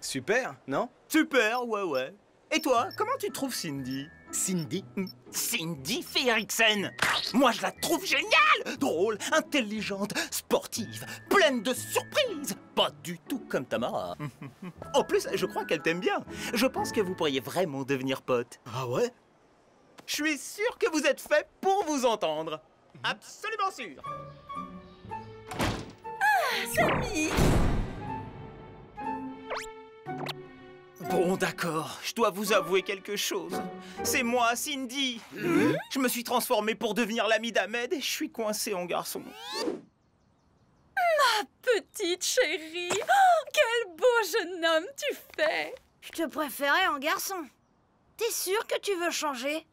Super, non? Super, ouais ouais. Et toi, comment tu trouves Cindy? Cindy Cindy Ferriksen Moi je la trouve géniale Drôle, intelligente, sportive, pleine de surprises Pas du tout comme Tamara. en plus, je crois qu'elle t'aime bien. Je pense que vous pourriez vraiment devenir potes. Ah ouais? Je suis sûr que vous êtes fait pour vous entendre. Absolument sûr Samy Bon, d'accord, je dois vous avouer quelque chose. C'est moi, Cindy. Je me suis transformé pour devenir l'ami d'Ahmed et je suis coincé en garçon. Ma petite chérie Oh, Quel beau jeune homme tu fais Je te préférais en garçon. T'es sûr que tu veux changer?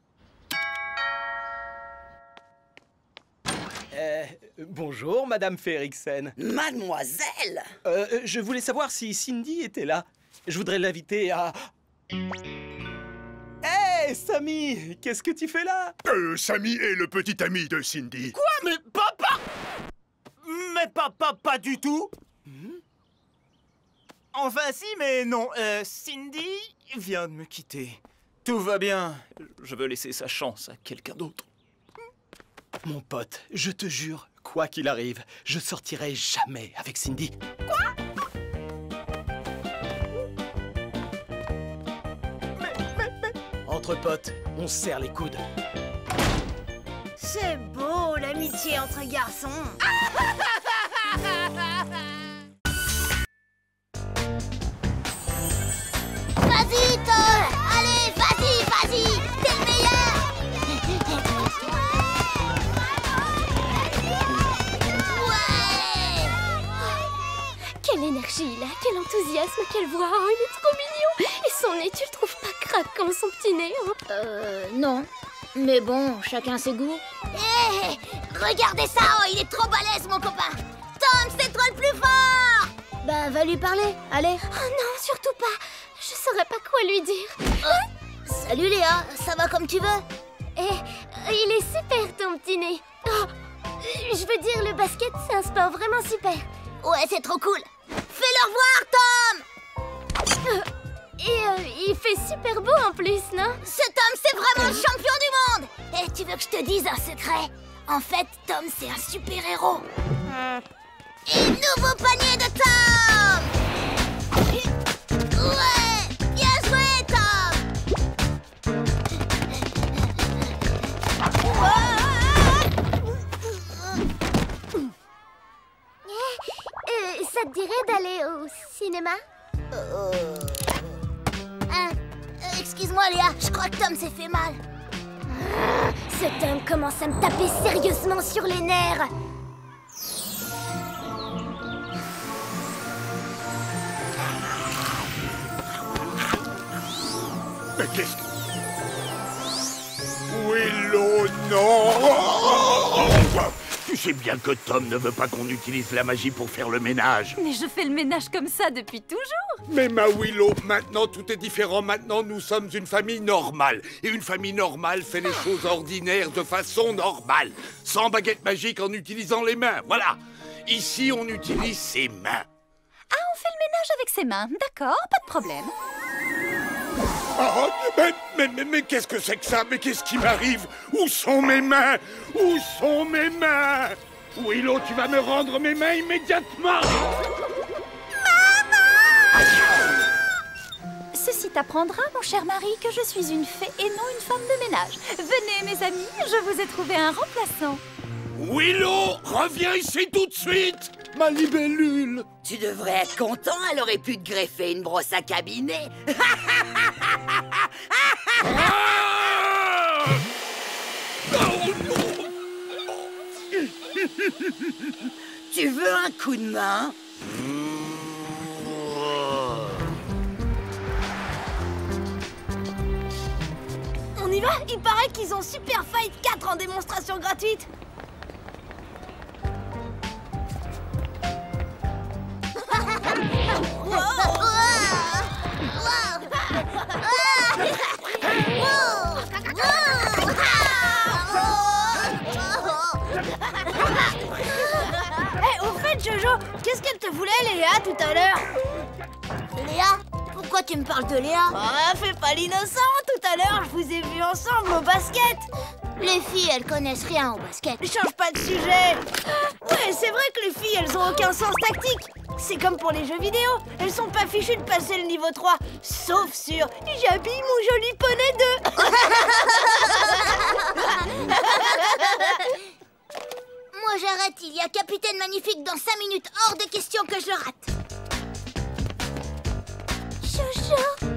Euh, bonjour, Madame Ferriksen. Mademoiselle Euh, je voulais savoir si Cindy était là. Je voudrais l'inviter à... Hé, Sammy Qu'est-ce que tu fais là? Euh, Sammy est le petit ami de Cindy. Quoi Mais papa? Mais papa, pas du tout Enfin si, mais non. Euh, Cindy vient de me quitter. Tout va bien. Je veux laisser sa chance à quelqu'un d'autre. Mon pote, je te jure, quoi qu'il arrive, je sortirai jamais avec Cindy. Entre potes, on se serre les coudes. C'est beau, l'amitié entre garçons. A, quel enthousiasme, quelle voix, oh, il est trop mignon. Et son nez, tu le trouves pas comme son petit nez hein. Euh, non. Mais bon, chacun ses goûts. Hé Regardez ça, oh, il est trop balèze, mon copain. Tom, c'est toi le plus fort. Bah, va lui parler, allez. Oh non, surtout pas. Je saurais pas quoi lui dire. Salut Léa, ça va comme tu veux. Eh, il est super ton petit nez. Oh, Je veux dire, le basket, c'est un sport vraiment super. Ouais, c'est trop cool Fais-le revoir, Tom! Et euh, il fait super beau en plus, non? Cet homme, c'est vraiment le champion du monde! Et tu veux que je te dise un secret? En fait, Tom, c'est un super-héros! Et nouveau panier de Tom! Ouais Ça te dirait d'aller au cinéma? Hein? Euh, Excuse-moi, Léa, je crois que Tom s'est fait mal. Cet homme commence à me taper sérieusement sur les nerfs. Mais qu'est-ce que... Non sais bien que Tom ne veut pas qu'on utilise la magie pour faire le ménage. Mais je fais le ménage comme ça depuis toujours Mais ma Willow, maintenant tout est différent. Maintenant nous sommes une famille normale. Et une famille normale fait les choses ordinaires de façon normale. Sans baguette magique en utilisant les mains. Voilà. Ici on utilise ses mains. Ah, on fait le ménage avec ses mains, d'accord, pas de problème. Mais, mais, mais, mais qu'est-ce que c'est que ça? Mais qu'est-ce qui m'arrive? Où sont mes mains? Où sont mes mains? Willow, tu vas me rendre mes mains immédiatement. Ceci t'apprendra, mon cher mari, que je suis une fée et non une femme de ménage. Venez, mes amis, je vous ai trouvé un remplaçant. Willow, reviens ici tout de suite. Ma libellule. Tu devrais être content, elle aurait pu te greffer une brosse à cabinet. tu veux un coup de main? On y va? Il paraît qu'ils ont Super Fight 4 en démonstration gratuite Jojo, qu'est-ce qu'elle te voulait, Léa, tout à l'heure? Léa Pourquoi tu me parles de Léa? Ah, fais pas l'innocent Tout à l'heure, je vous ai vus ensemble au basket. Les filles, elles connaissent rien au basket. Change pas de sujet. Ouais, c'est vrai que les filles, elles ont aucun sens tactique C'est comme pour les jeux vidéo. Elles sont pas fichues de passer le niveau 3 Sauf sur « J'habille mon joli poney 2 » Moi j'arrête, il y a Capitaine Magnifique dans 5 minutes, hors de question que je le rate. Jojo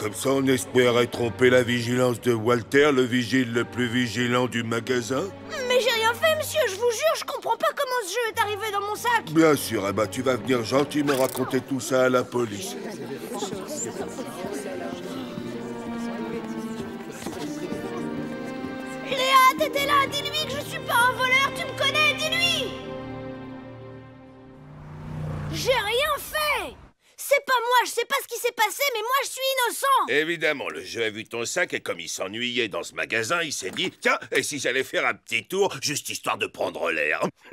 comme ça, on espérait tromper la vigilance de Walter, le vigile le plus vigilant du magasin Mais j'ai rien fait, monsieur, je vous jure, je comprends pas comment ce jeu est arrivé dans mon sac. Bien sûr, eh ben, tu vas venir gentiment raconter tout ça à la police. Léa, t'étais là, dis-lui que je suis pas un voleur, tu me connais, dis-lui. J'ai rien fait C'est pas moi, je sais pas ce qui s'est passé, mais moi je suis innocent. Évidemment, le jeu a vu ton sac et comme il s'ennuyait dans ce magasin, il s'est dit Tiens, et si j'allais faire un petit tour, juste histoire de prendre l'air.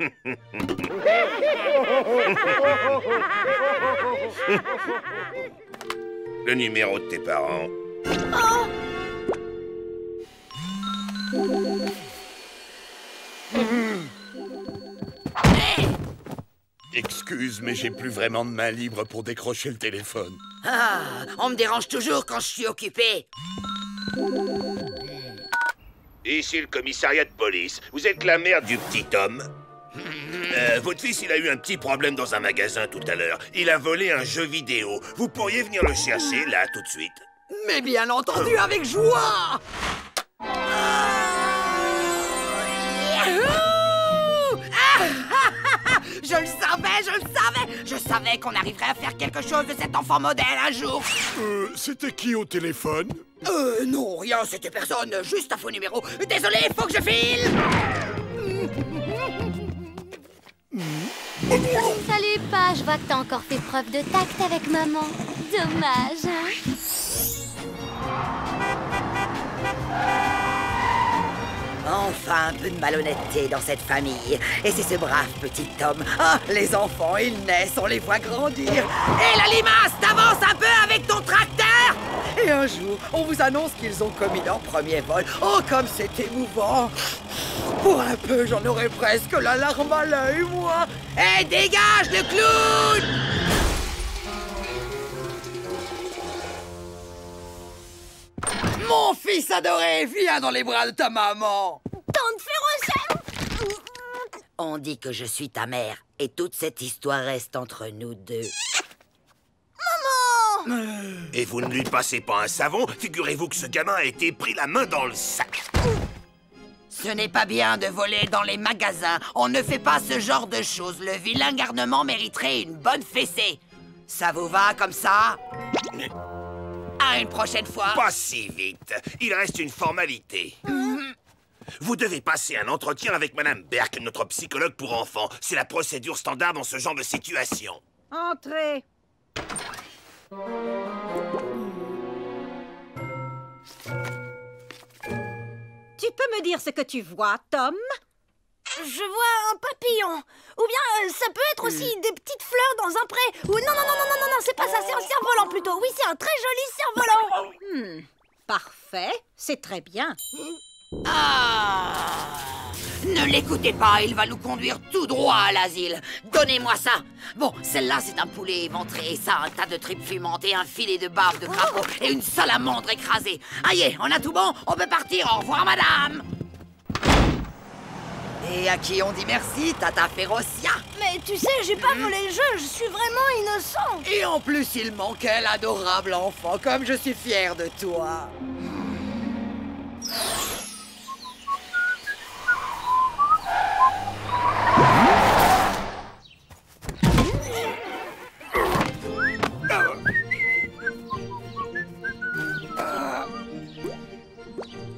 Le numéro de tes parents. Excuse, mais j'ai plus vraiment de main libre pour décrocher le téléphone. Ah, on me dérange toujours quand je suis occupé. Ici le commissariat de police. Vous êtes la mère du petit homme Euh, votre fils, il a eu un petit problème dans un magasin tout à l'heure. Il a volé un jeu vidéo. Vous pourriez venir le chercher, là, tout de suite. Mais bien entendu, avec joie Je savais qu'on arriverait à faire quelque chose de cet enfant modèle un jour. Euh, c'était qui au téléphone? Euh, non, rien, c'était personne, juste un faux numéro. Désolé, faut que je file! Salut, pas, je vois que t'as encore fait preuve de tact avec maman. Dommage, hein? Enfin un peu de malhonnêteté dans cette famille. Et c'est ce brave petit homme. Ah, les enfants, ils naissent, on les voit grandir. Et la limace, t'avances un peu avec ton tracteur Et un jour, on vous annonce qu'ils ont commis leur premier vol. Oh, comme c'est émouvant Pour un peu, j'en aurais presque la larme à l'œil, moi Et dégage le clown Mon fils adoré, viens dans les bras de ta maman Tante féroce On dit que je suis ta mère et toute cette histoire reste entre nous deux. Et vous ne lui passez pas un savon Figurez-vous que ce gamin a été pris la main dans le sac. Ce n'est pas bien de voler dans les magasins. On ne fait pas ce genre de choses. Le vilain garnement mériterait une bonne fessée. Ça vous va comme ça? À une prochaine fois. Pas si vite. Il reste une formalité. Vous devez passer un entretien avec Madame Berk, notre psychologue pour enfants. C'est la procédure standard dans ce genre de situation. Entrez. Tu peux me dire ce que tu vois, Tom? Je vois un papillon. Ou bien euh, ça peut être aussi des petites fleurs dans un pré. Ou non, non, non, non, non, non, non, c'est pas ça, c'est un cerf-volant plutôt. Oui, c'est un très joli cerf-volant. Hmm, parfait, c'est très bien. Ah Ne l'écoutez pas, il va nous conduire tout droit à l'asile. Donnez-moi ça. Bon, celle-là, c'est un poulet éventré, ça, un tas de tripes fumantes et un filet de bave de crapaud et une salamandre écrasée. Aïe, on a tout bon, on peut partir. Au revoir, madame. Et à qui on dit merci, Tata Férocia Mais tu sais, j'ai pas volé le jeu, je suis vraiment innocent. Et en plus, il manquait l'adorable enfant, comme je suis fier de toi.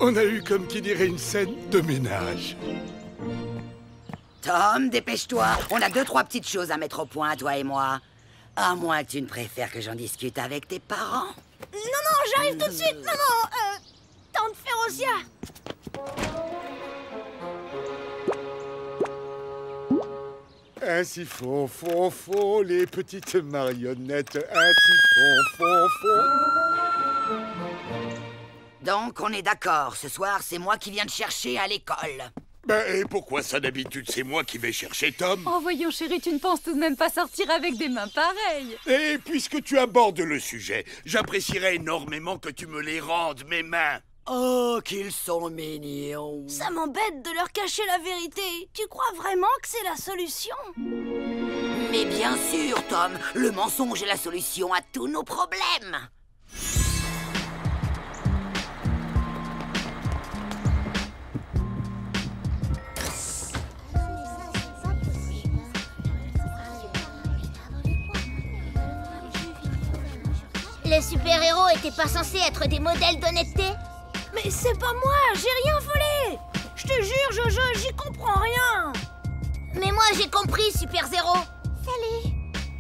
On a eu, comme qui dirait, une scène de ménage. Tom, dépêche-toi. On a deux, trois petites choses à mettre au point, toi et moi. À moins que tu ne préfères que j'en discute avec tes parents. Non, non, j'arrive tout de suite. Non, non, euh, tante Férocia. Ainsi font, font, font les petites marionnettes. Ainsi font, font, font. Donc, on est d'accord. Ce soir, c'est moi qui viens te chercher à l'école. Ben, et pourquoi ça d'habitude c'est moi qui vais chercher Tom Oh, voyons, chérie, tu ne penses tout de même pas sortir avec des mains pareilles. Et puisque tu abordes le sujet, j'apprécierais énormément que tu me les rendes, mes mains. Oh, qu'ils sont mignons. Ça m'embête de leur cacher la vérité. Tu crois vraiment que c'est la solution? Mais bien sûr, Tom, le mensonge est la solution à tous nos problèmes. Les super-héros étaient pas censés être des modèles d'honnêteté Mais c'est pas moi, j'ai rien volé. Je te jure, Jojo, j'y comprends rien. Mais moi j'ai compris, Super Zéro Salut.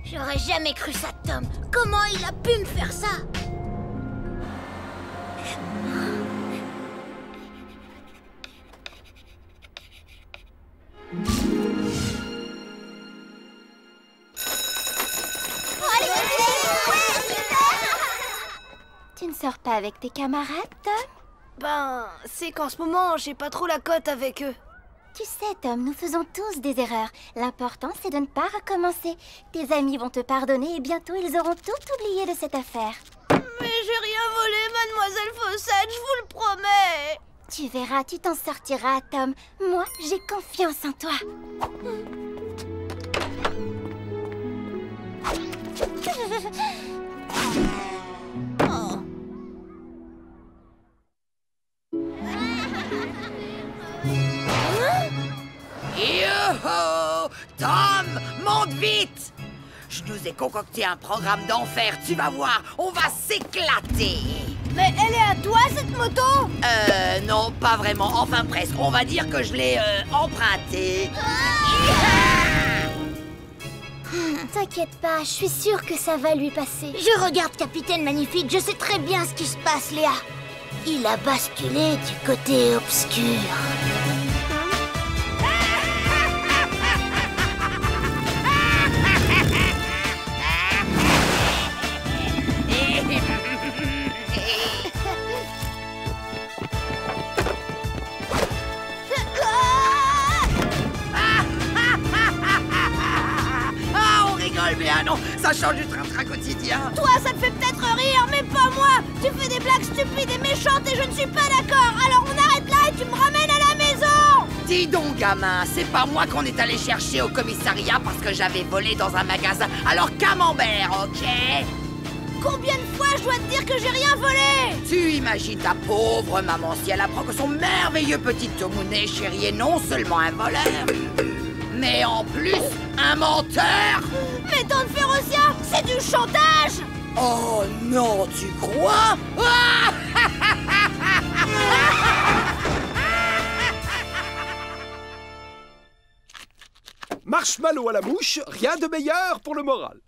J'aurais jamais cru ça, Tom. Comment il a pu me faire ça? Pas avec tes camarades, Tom? Ben, c'est qu'en ce moment, j'ai pas trop la cote avec eux. Tu sais, Tom, nous faisons tous des erreurs. L'important, c'est de ne pas recommencer. Tes amis vont te pardonner et bientôt, ils auront tout oublié de cette affaire. Mais j'ai rien volé, mademoiselle Fossette, je vous le promets Tu verras, tu t'en sortiras, Tom. Moi, j'ai confiance en toi. Yo Tom, monte vite Je nous ai concocté un programme d'enfer, tu vas voir, on va s'éclater Mais elle est à toi, cette moto? Euh, non, pas vraiment, enfin presque, on va dire que je l'ai euh, empruntée. T'inquiète pas, je suis sûre que ça va lui passer. Je regarde Capitaine Magnifique, je sais très bien ce qui se passe, Léa. Il a basculé du côté obscur. Ah, mais ah non, ça change du train-train quotidien. Toi, ça te fait peut-être rire, mais pas moi. Tu fais des blagues stupides et méchantes et je ne suis pas d'accord. Alors on arrête là et tu me ramènes à la maison. Dis donc, gamin, c'est pas moi qu'on est allé chercher au commissariat parce que j'avais volé dans un magasin. Alors camembert, ok? Combien de fois je dois te dire que j'ai rien volé? Tu imagines ta pauvre maman si elle apprend que son merveilleux petit Tomounet chéri est non seulement un voleur, mais en plus un menteur. Mais tante Férocia, c'est du chantage. Oh non, tu crois? Marshmallow à la mouche, rien de meilleur pour le moral.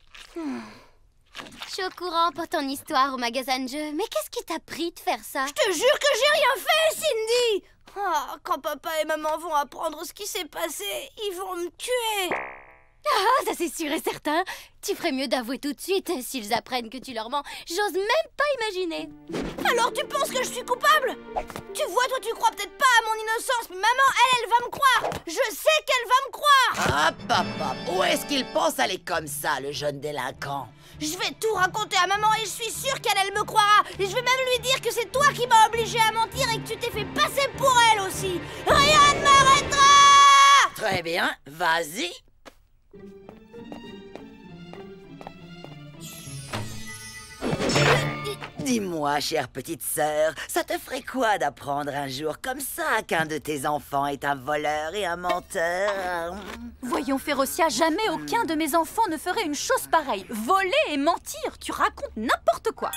Je suis au courant pour ton histoire au magasin de jeux, mais qu'est-ce qui t'a pris de faire ça? Je te jure que j'ai rien fait, Cindy Ah, quand papa et maman vont apprendre ce qui s'est passé, ils vont me tuer. Ah, ça c'est sûr et certain. Tu ferais mieux d'avouer tout de suite s'ils apprennent que tu leur mens. J'ose même pas imaginer. Alors tu penses que je suis coupable? Tu vois, toi tu crois peut-être pas à mon innocence, mais maman, elle, elle va me croire. Je sais qu'elle va me croire. Hop, hop. Où est-ce qu'il pense aller comme ça, le jeune délinquant? Je vais tout raconter à maman et je suis sûre qu'elle, elle me croira. Et je vais même lui dire que c'est toi qui m'as obligé à mentir et que tu t'es fait passer pour elle aussi. Rien ne m'arrêtera Très bien, vas-y. Dis-moi, chère petite sœur, ça te ferait quoi d'apprendre un jour comme ça qu'un de tes enfants est un voleur et un menteur Voyons, Férocia, jamais aucun de mes enfants ne ferait une chose pareille. Voler et mentir, tu racontes n'importe quoi.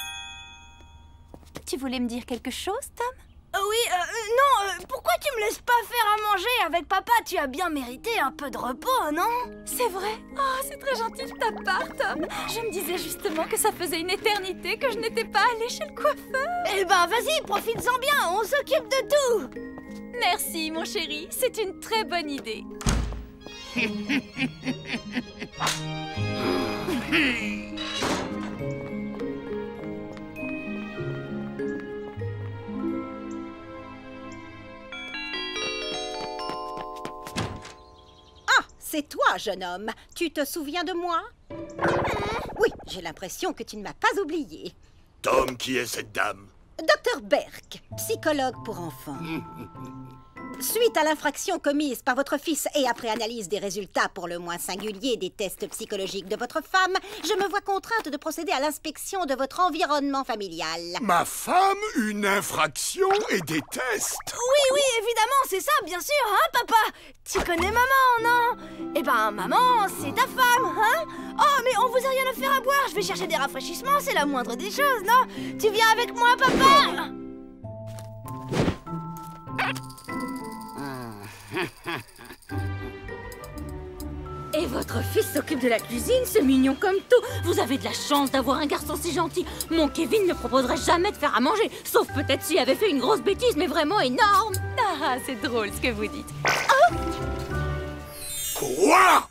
Tu voulais me dire quelque chose, Tom? Oui, euh, euh, non, euh, pourquoi tu me laisses pas faire à manger avec papa? Tu as bien mérité un peu de repos, non? C'est vrai Oh, c'est très gentil de ta part, Tom. Je me disais justement que ça faisait une éternité que je n'étais pas allée chez le coiffeur. Eh ben, vas-y, profites-en bien, on s'occupe de tout Merci, mon chéri, c'est une très bonne idée. c'est toi, jeune homme. Tu te souviens de moi? Oui, j'ai l'impression que tu ne m'as pas oublié. Tom, qui est cette dame? Docteur Berk, psychologue pour enfants. Suite à l'infraction commise par votre fils et après analyse des résultats pour le moins singuliers des tests psychologiques de votre femme, je me vois contrainte de procéder à l'inspection de votre environnement familial. Ma femme, une infraction et des tests. Oui, oui, évidemment, c'est ça, bien sûr, hein, papa. Tu connais maman, non? Eh ben, maman, c'est ta femme, hein? Oh, mais on vous a rien à faire à boire, je vais chercher des rafraîchissements, c'est la moindre des choses, non? Tu viens avec moi, papa? Et votre fils s'occupe de la cuisine, c'est mignon comme tout. Vous avez de la chance d'avoir un garçon si gentil. Mon Kevin ne proposerait jamais de faire à manger, sauf peut-être s'il avait fait une grosse bêtise, mais vraiment énorme. Ah, c'est drôle ce que vous dites. Quoi?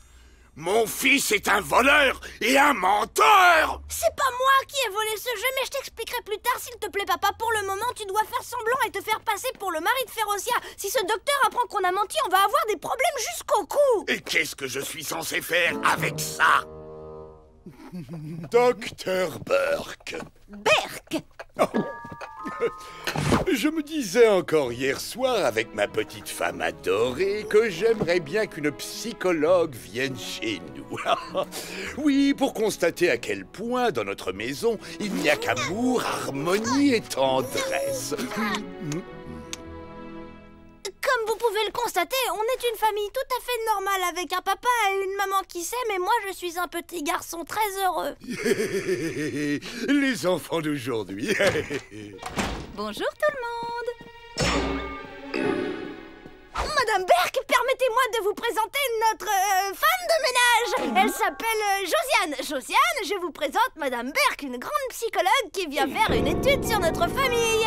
Mon fils est un voleur et un menteur C'est pas moi qui ai volé ce jeu, mais je t'expliquerai plus tard, s'il te plaît, papa. Pour le moment, tu dois faire semblant et te faire passer pour le mari de Férocia. Si ce docteur apprend qu'on a menti, on va avoir des problèmes jusqu'au cou. Et qu'est-ce que je suis censé faire avec ça? Docteur Burke. Berk Je me disais encore hier soir avec ma petite femme adorée que j'aimerais bien qu'une psychologue vienne chez nous. oui, pour constater à quel point dans notre maison il n'y a qu'amour, harmonie et tendresse. Comme vous pouvez le constater, on est une famille tout à fait normale avec un papa et une maman qui s'aiment et moi je suis un petit garçon très heureux. Les enfants d'aujourd'hui. Bonjour tout le monde Madame Berk, permettez-moi de vous présenter notre euh, femme de ménage. Elle s'appelle euh, Josiane. Josiane, je vous présente Madame Berk, une grande psychologue qui vient faire une étude sur notre famille.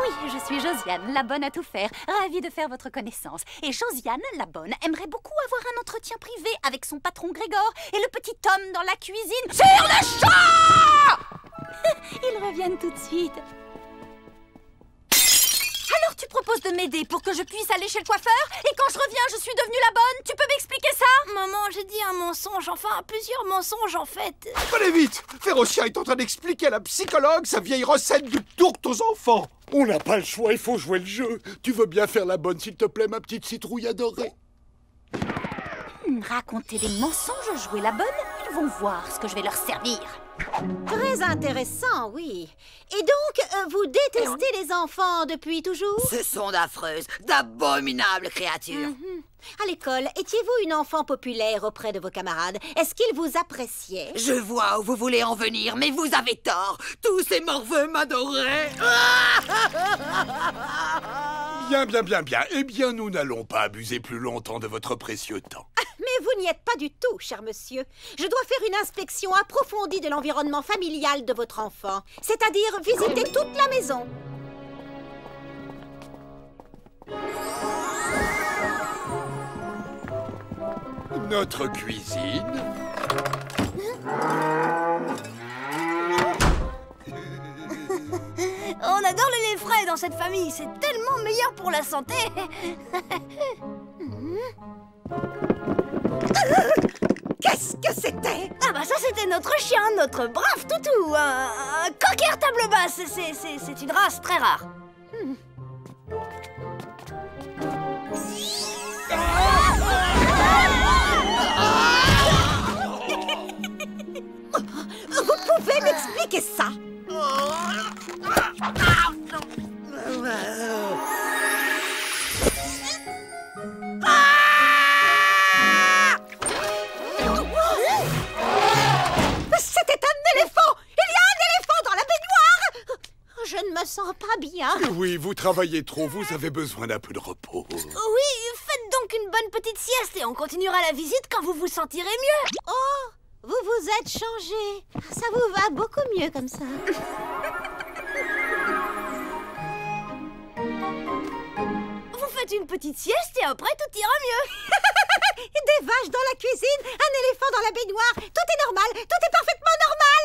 Oui, je suis Josiane, la bonne à tout faire. Ravie de faire votre connaissance. Et Josiane, la bonne, aimerait beaucoup avoir un entretien privé avec son patron Grégor et le petit homme dans la cuisine. Sur le champ Ils reviennent tout de suite. Alors tu proposes de m'aider pour que je puisse aller chez le coiffeur Et quand je reviens, je suis devenue la bonne Tu peux m'expliquer ça Maman, j'ai dit un mensonge, enfin plusieurs mensonges en fait. Allez vite Férocia est en train d'expliquer à la psychologue sa vieille recette de tourte aux enfants. On n'a pas le choix, il faut jouer le jeu. Tu veux bien faire la bonne, s'il te plaît, ma petite citrouille adorée Raconter des mensonges, jouer la bonne Ils vont voir ce que je vais leur servir. Très intéressant, oui. Et donc, euh, vous détestez les enfants depuis toujours? Ce sont d'affreuses, d'abominables créatures. Mhm. À l'école, étiez-vous une enfant populaire auprès de vos camarades? Est-ce qu'ils vous appréciaient? Je vois où vous voulez en venir, mais vous avez tort. Tous ces morveux m'adoraient. Bien, bien, bien, bien. Eh bien, nous n'allons pas abuser plus longtemps de votre précieux temps. Mais vous n'y êtes pas du tout, cher monsieur. Je dois faire une inspection approfondie de l'environnement familial de votre enfant, c'est-à-dire visiter toute la maison. Notre cuisine. On adore le lait frais dans cette famille, c'est tellement meilleur pour la santé. Qu'est-ce que c'était? Bah ça c'était notre chien, notre brave toutou, un, un cocker table basse, c'est- une race très rare. Oui, vous travaillez trop, vous avez besoin d'un peu de repos. Oui, faites donc une bonne petite sieste et on continuera la visite quand vous vous sentirez mieux. Oh, vous vous êtes changé. Ça vous va beaucoup mieux comme ça. Vous faites une petite sieste et après tout ira mieux. Des vaches dans la cuisine, un éléphant dans la baignoire. Tout est normal, tout est parfaitement normal.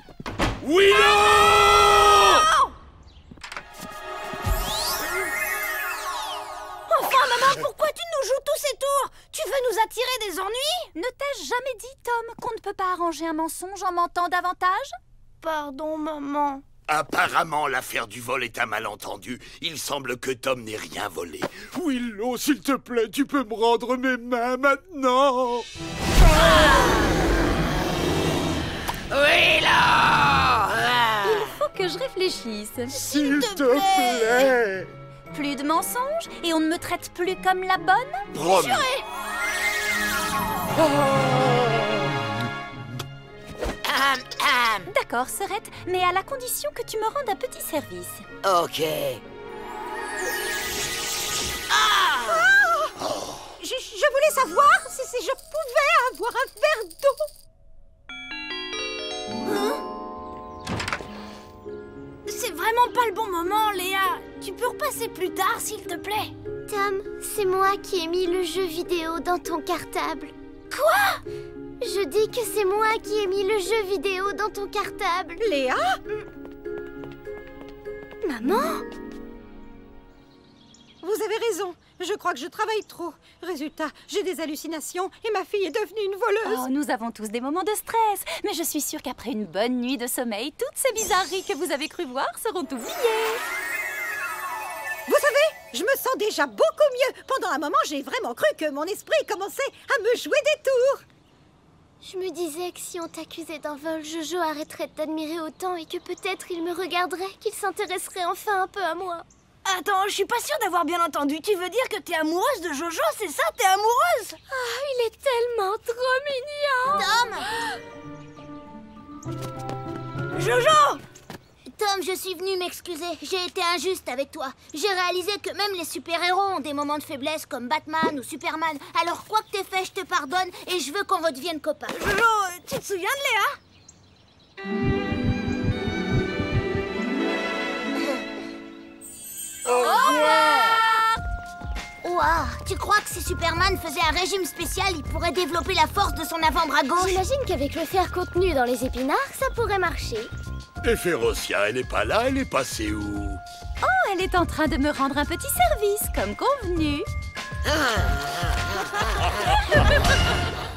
Oui, non Enfin, maman, pourquoi tu nous joues tous ces tours Tu veux nous attirer des ennuis Ne t'ai-je jamais dit, Tom, qu'on ne peut pas arranger un mensonge en mentant davantage Pardon, maman. Apparemment, l'affaire du vol est un malentendu. Il semble que Tom n'ait rien volé. Willow, s'il te plaît, tu peux me rendre mes mains maintenant Il faut que je réfléchisse. S'il te plaît Plus de mensonges et on ne me traite plus comme la bonne? Promis. D'accord, Serette, mais à la condition que tu me rendes un petit service. Ok. Je, je voulais savoir si, si je pouvais avoir un verre d'eau. Vraiment pas le bon moment, Léa. Tu peux repasser plus tard, s'il te plaît. Tom, c'est moi qui ai mis le jeu vidéo dans ton cartable. Quoi? Je dis que c'est moi qui ai mis le jeu vidéo dans ton cartable. Léa? Maman? Vous avez raison. Je crois que je travaille trop. Résultat, j'ai des hallucinations et ma fille est devenue une voleuse. Oh, nous avons tous des moments de stress, mais je suis sûre qu'après une bonne nuit de sommeil, toutes ces bizarreries que vous avez cru voir seront oubliées. Vous savez, je me sens déjà beaucoup mieux. Pendant un moment, j'ai vraiment cru que mon esprit commençait à me jouer des tours. Je me disais que si on t'accusait d'un vol, Jojo arrêterait de t'admirer autant et que peut-être il me regarderait, qu'il s'intéresserait enfin un peu à moi. Attends, je suis pas sûre d'avoir bien entendu. Tu veux dire que t'es amoureuse de Jojo, c'est ça T'es amoureuse? Ah, il est tellement trop mignon Tom Jojo Tom, je suis venue m'excuser. J'ai été injuste avec toi. J'ai réalisé que même les super-héros ont des moments de faiblesse comme Batman ou Superman. Alors quoi que t'aies fait, je te pardonne et je veux qu'on redevienne copains. Jojo, tu te souviens de Léa? Oh, Au revoir tu crois que si Superman faisait un régime spécial, il pourrait développer la force de son avant-bras gauche? J'imagine qu'avec le fer contenu dans les épinards, ça pourrait marcher. Et Férocia, elle n'est pas là, elle est passée où? Oh, elle est en train de me rendre un petit service, comme convenu.